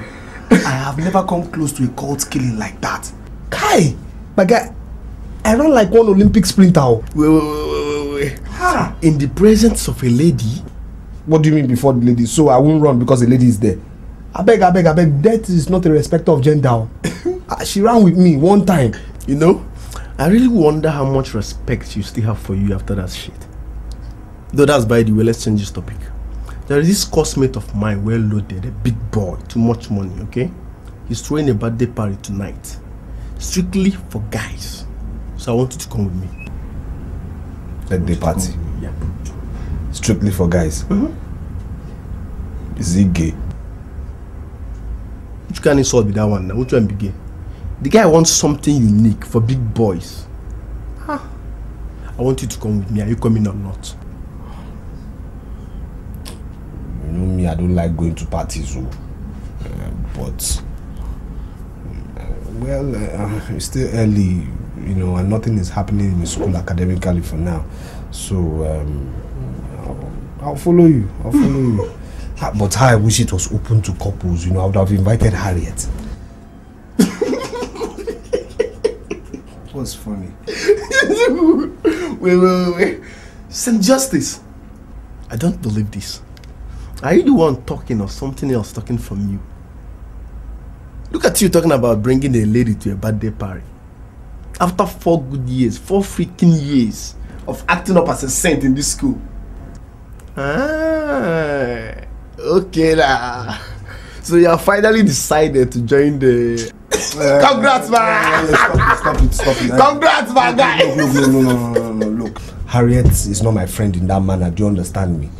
I have never come close to a cult killing like that. Kai, my guy, I run like one Olympic sprinter. Wait, wait, wait, wait, wait. In the presence of a lady? What do you mean before the lady? So I won't run because the lady is there. I beg, I beg, I beg. Death is not a respecter of gender. Ah, she ran with me one time. You know, I really wonder how much respect you still have for you after that shit. Though that's by the way, let's change this topic. There is this coursemate of mine, well loaded, a big boy, too much money, okay? He's throwing a birthday party tonight. Strictly for guys. So I want you to come with me. Birthday party. Yeah. Strictly for guys. Is he gay? Which kind of insult be that one now? Which one be gay? The guy wants something unique for big boys. Ah. I want you to come with me. Are you coming or not? You know me, I don't like going to parties, so. Uh, but. uh, well, uh, it's still early, you know, and nothing is happening in the school academically for now. So, um, I'll, I'll follow you. I'll follow you. But how I wish it was open to couples, you know, I would have invited Harriet. What's funny? wait, wait, wait, wait. St. Justice. I don't believe this. Are you the one talking or something else talking from you? Look at you talking about bringing a lady to a birthday party. After four good years, four freaking years of acting up as a saint in this school. Ah, okay lah. So you have finally decided to join the. Congrats, man! stop, stop it, stop it. Congrats, my guy! Look, look, no, no, no, no, no, no, look. Harriet is not my friend in that manner. Do you understand me?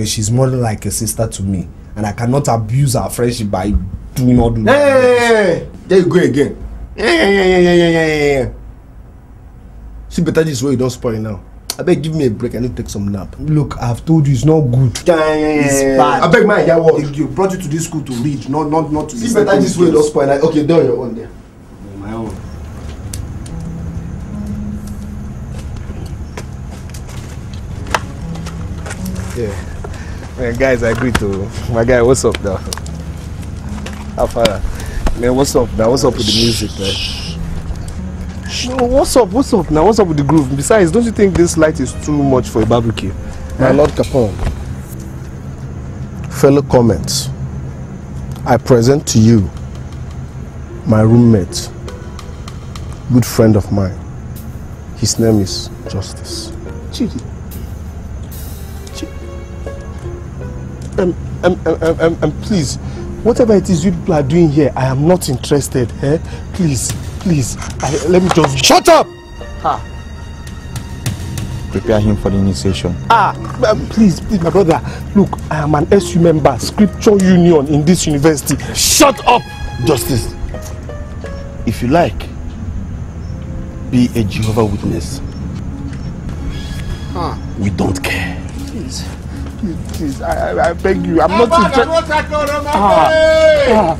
Because she's more like a sister to me, and I cannot abuse our friendship by doing all the. Hey, there you go again. Yeah, yeah, yeah, yeah, yeah, yeah, yeah, yeah. See, better this way you don't spoil now. I beg, give me a break. I need to take some nap. Look, I've told you it's not good. Yeah, yeah, yeah, It's yeah, bad. I beg, man, yeah, what? You brought you to this school to read, not not not to. See, better this way you don't spoil. Like, okay, do your own there. My own. Yeah. Man, guys, I agree to my guy. What's up, though? How far? Man, what's up now? What's up with the music, man? No, what's up? What's up now? What's up with the groove? Besides, don't you think this light is too much for a barbecue? My Lord Capone, fellow comets, I present to you my roommate, good friend of mine. His name is Justice. Chidi. Um, um, um, um, um, um, please, whatever it is you people are doing here, I am not interested. Eh? Please, please, I, let me just. Shut up! Ah. Prepare him for the initiation. Ah, um, please, please, my brother. Look, I am an SU member, Scripture Union in this university. Shut up, Justice. If you like, be a Jehovah Witness. Ah. We don't care. Please, I, I, I beg you, I'm not interested. Ah, ah.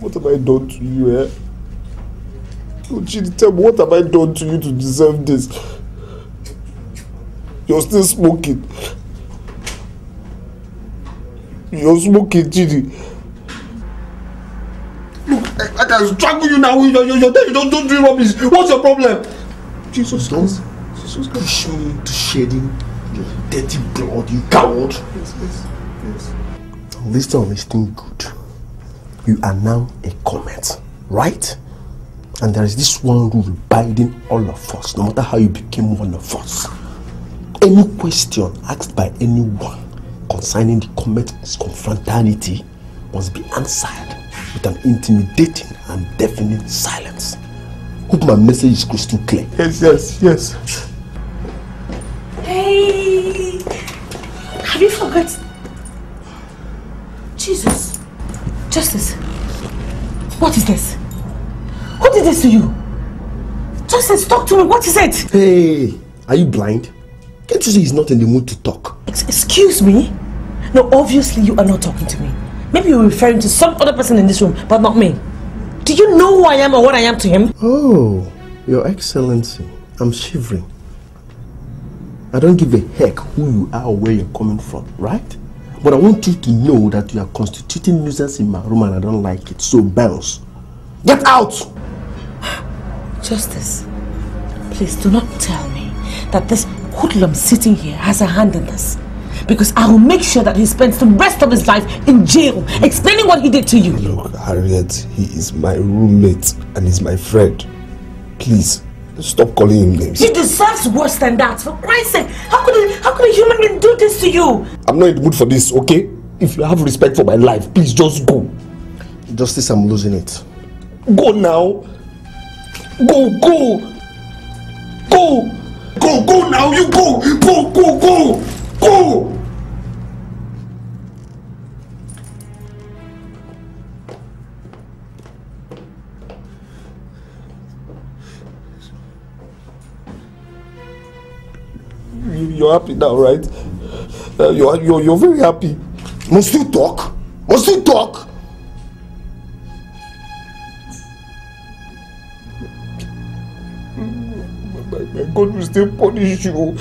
What have I done to you, eh? Oh, Chidi, tell me, what have I done to you to deserve this? You're still smoking. You're smoking, Chidi. Look, I, I can strangle you now. You're, you're, you're there. You don't, don't do rubbish. What's your problem? Jesus Christ. Jesus Christ. Show me to shedding your dirty blood, you coward. Yes, yes, yes. Listen thing good. You are now a comment, right? And there is this one rule binding all of us, no matter how you became one of us. Any question asked by anyone concerning the comet's confraternity must be answered with an intimidating and deafening silence. Hope my message is crystal clear. Yes, yes, yes. Hey! Have you forgot? Jesus. Justice. What is this? Who did this to you? Justice, talk to me. What is it? Hey, are you blind? Can't you see he's not in the mood to talk? Excuse me? No, obviously you are not talking to me. Maybe you're referring to some other person in this room, but not me. Do you know who I am or what I am to him? Oh, Your Excellency, I'm shivering. I don't give a heck who you are or where you're coming from, right? But I want you to know that you are constituting nuisance in my room and I don't like it, so bounce. Get out! Justice, please do not tell me that this hoodlum sitting here has a hand in this. Because I will make sure that he spends the rest of his life in jail explaining what he did to you. Look, Harriet, he is my roommate and he's my friend. Please, stop calling him names. He deserves worse than that. For Christ's sake, how could a, how could a human being do this to you? I'm not in the mood for this, okay? If you have respect for my life, please just go. Justice, I'm losing it. Go now. Go, go. Go. Go, go now. You go. Go, go, go. Go. You- You're happy now, right? Uh, you're, you're, you're very happy. Must you talk? Must you talk? My, God will still punish you.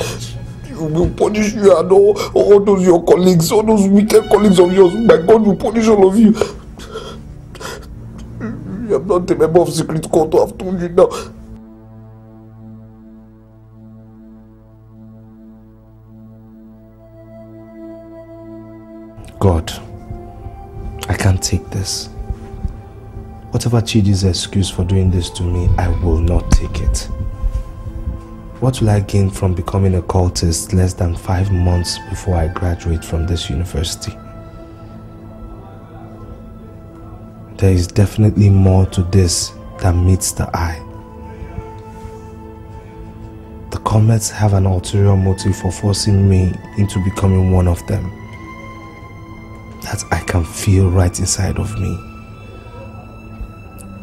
You will punish you and all, all those your colleagues, all those wicked colleagues of yours. My God will punish all of you. I'm not a member of secret court, I've told you now. God, I can't take this. Whatever Chidi's excuse for doing this to me, I will not take it. What will I gain from becoming a cultist less than five months before I graduate from this university? There is definitely more to this than meets the eye. The comets have an ulterior motive for forcing me into becoming one of them that I can feel right inside of me.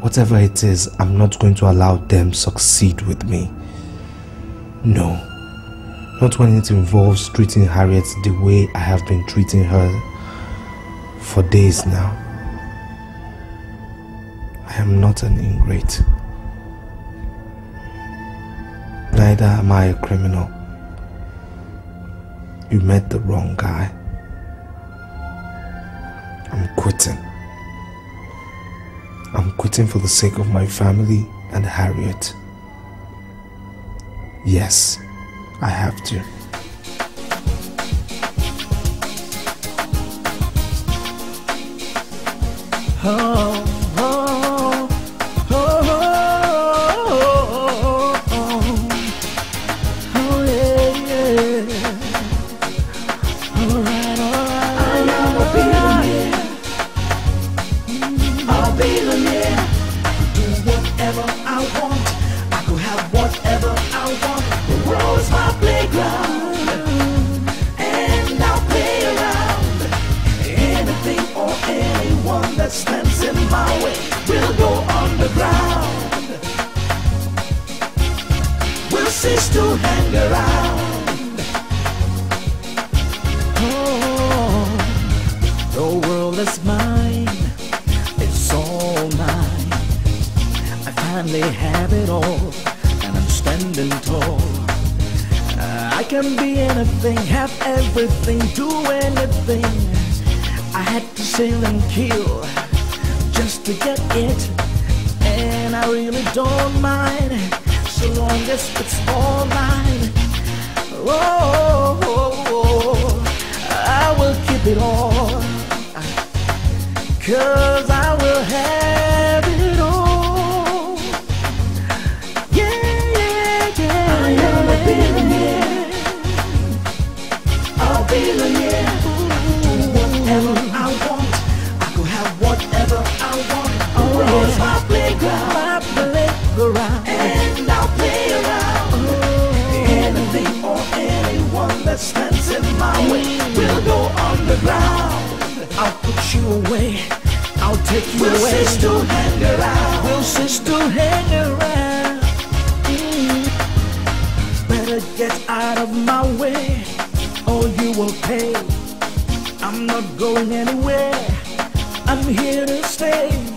Whatever it is, I'm not going to allow them succeed with me. No. Not when it involves treating Harriet the way I have been treating her for days now. I am not an ingrate. Neither am I a criminal. You met the wrong guy. I'm quitting. I'm quitting for the sake of my family and Harriet. Yes, I have to. Oh, We'll to hang around. Oh, the world is mine. It's all mine. I finally have it all, and I'm standing tall. Uh, I can be anything, have everything, do anything. I had to steal and kill just to get it, and I really don't mind so long as it's all mine. Oh, oh, oh, I will keep it all, cause I will have it all. Yeah, yeah, yeah. I am a billionaire. A billionaire. Whatever I want. I could have whatever I want. Oh, yeah. In my way will go underground. I'll put you away. I'll take you we'll away. We'll to hang around. We'll cease to hang around. Mm. Better get out of my way, or you will pay. I'm not going anywhere. I'm here to stay.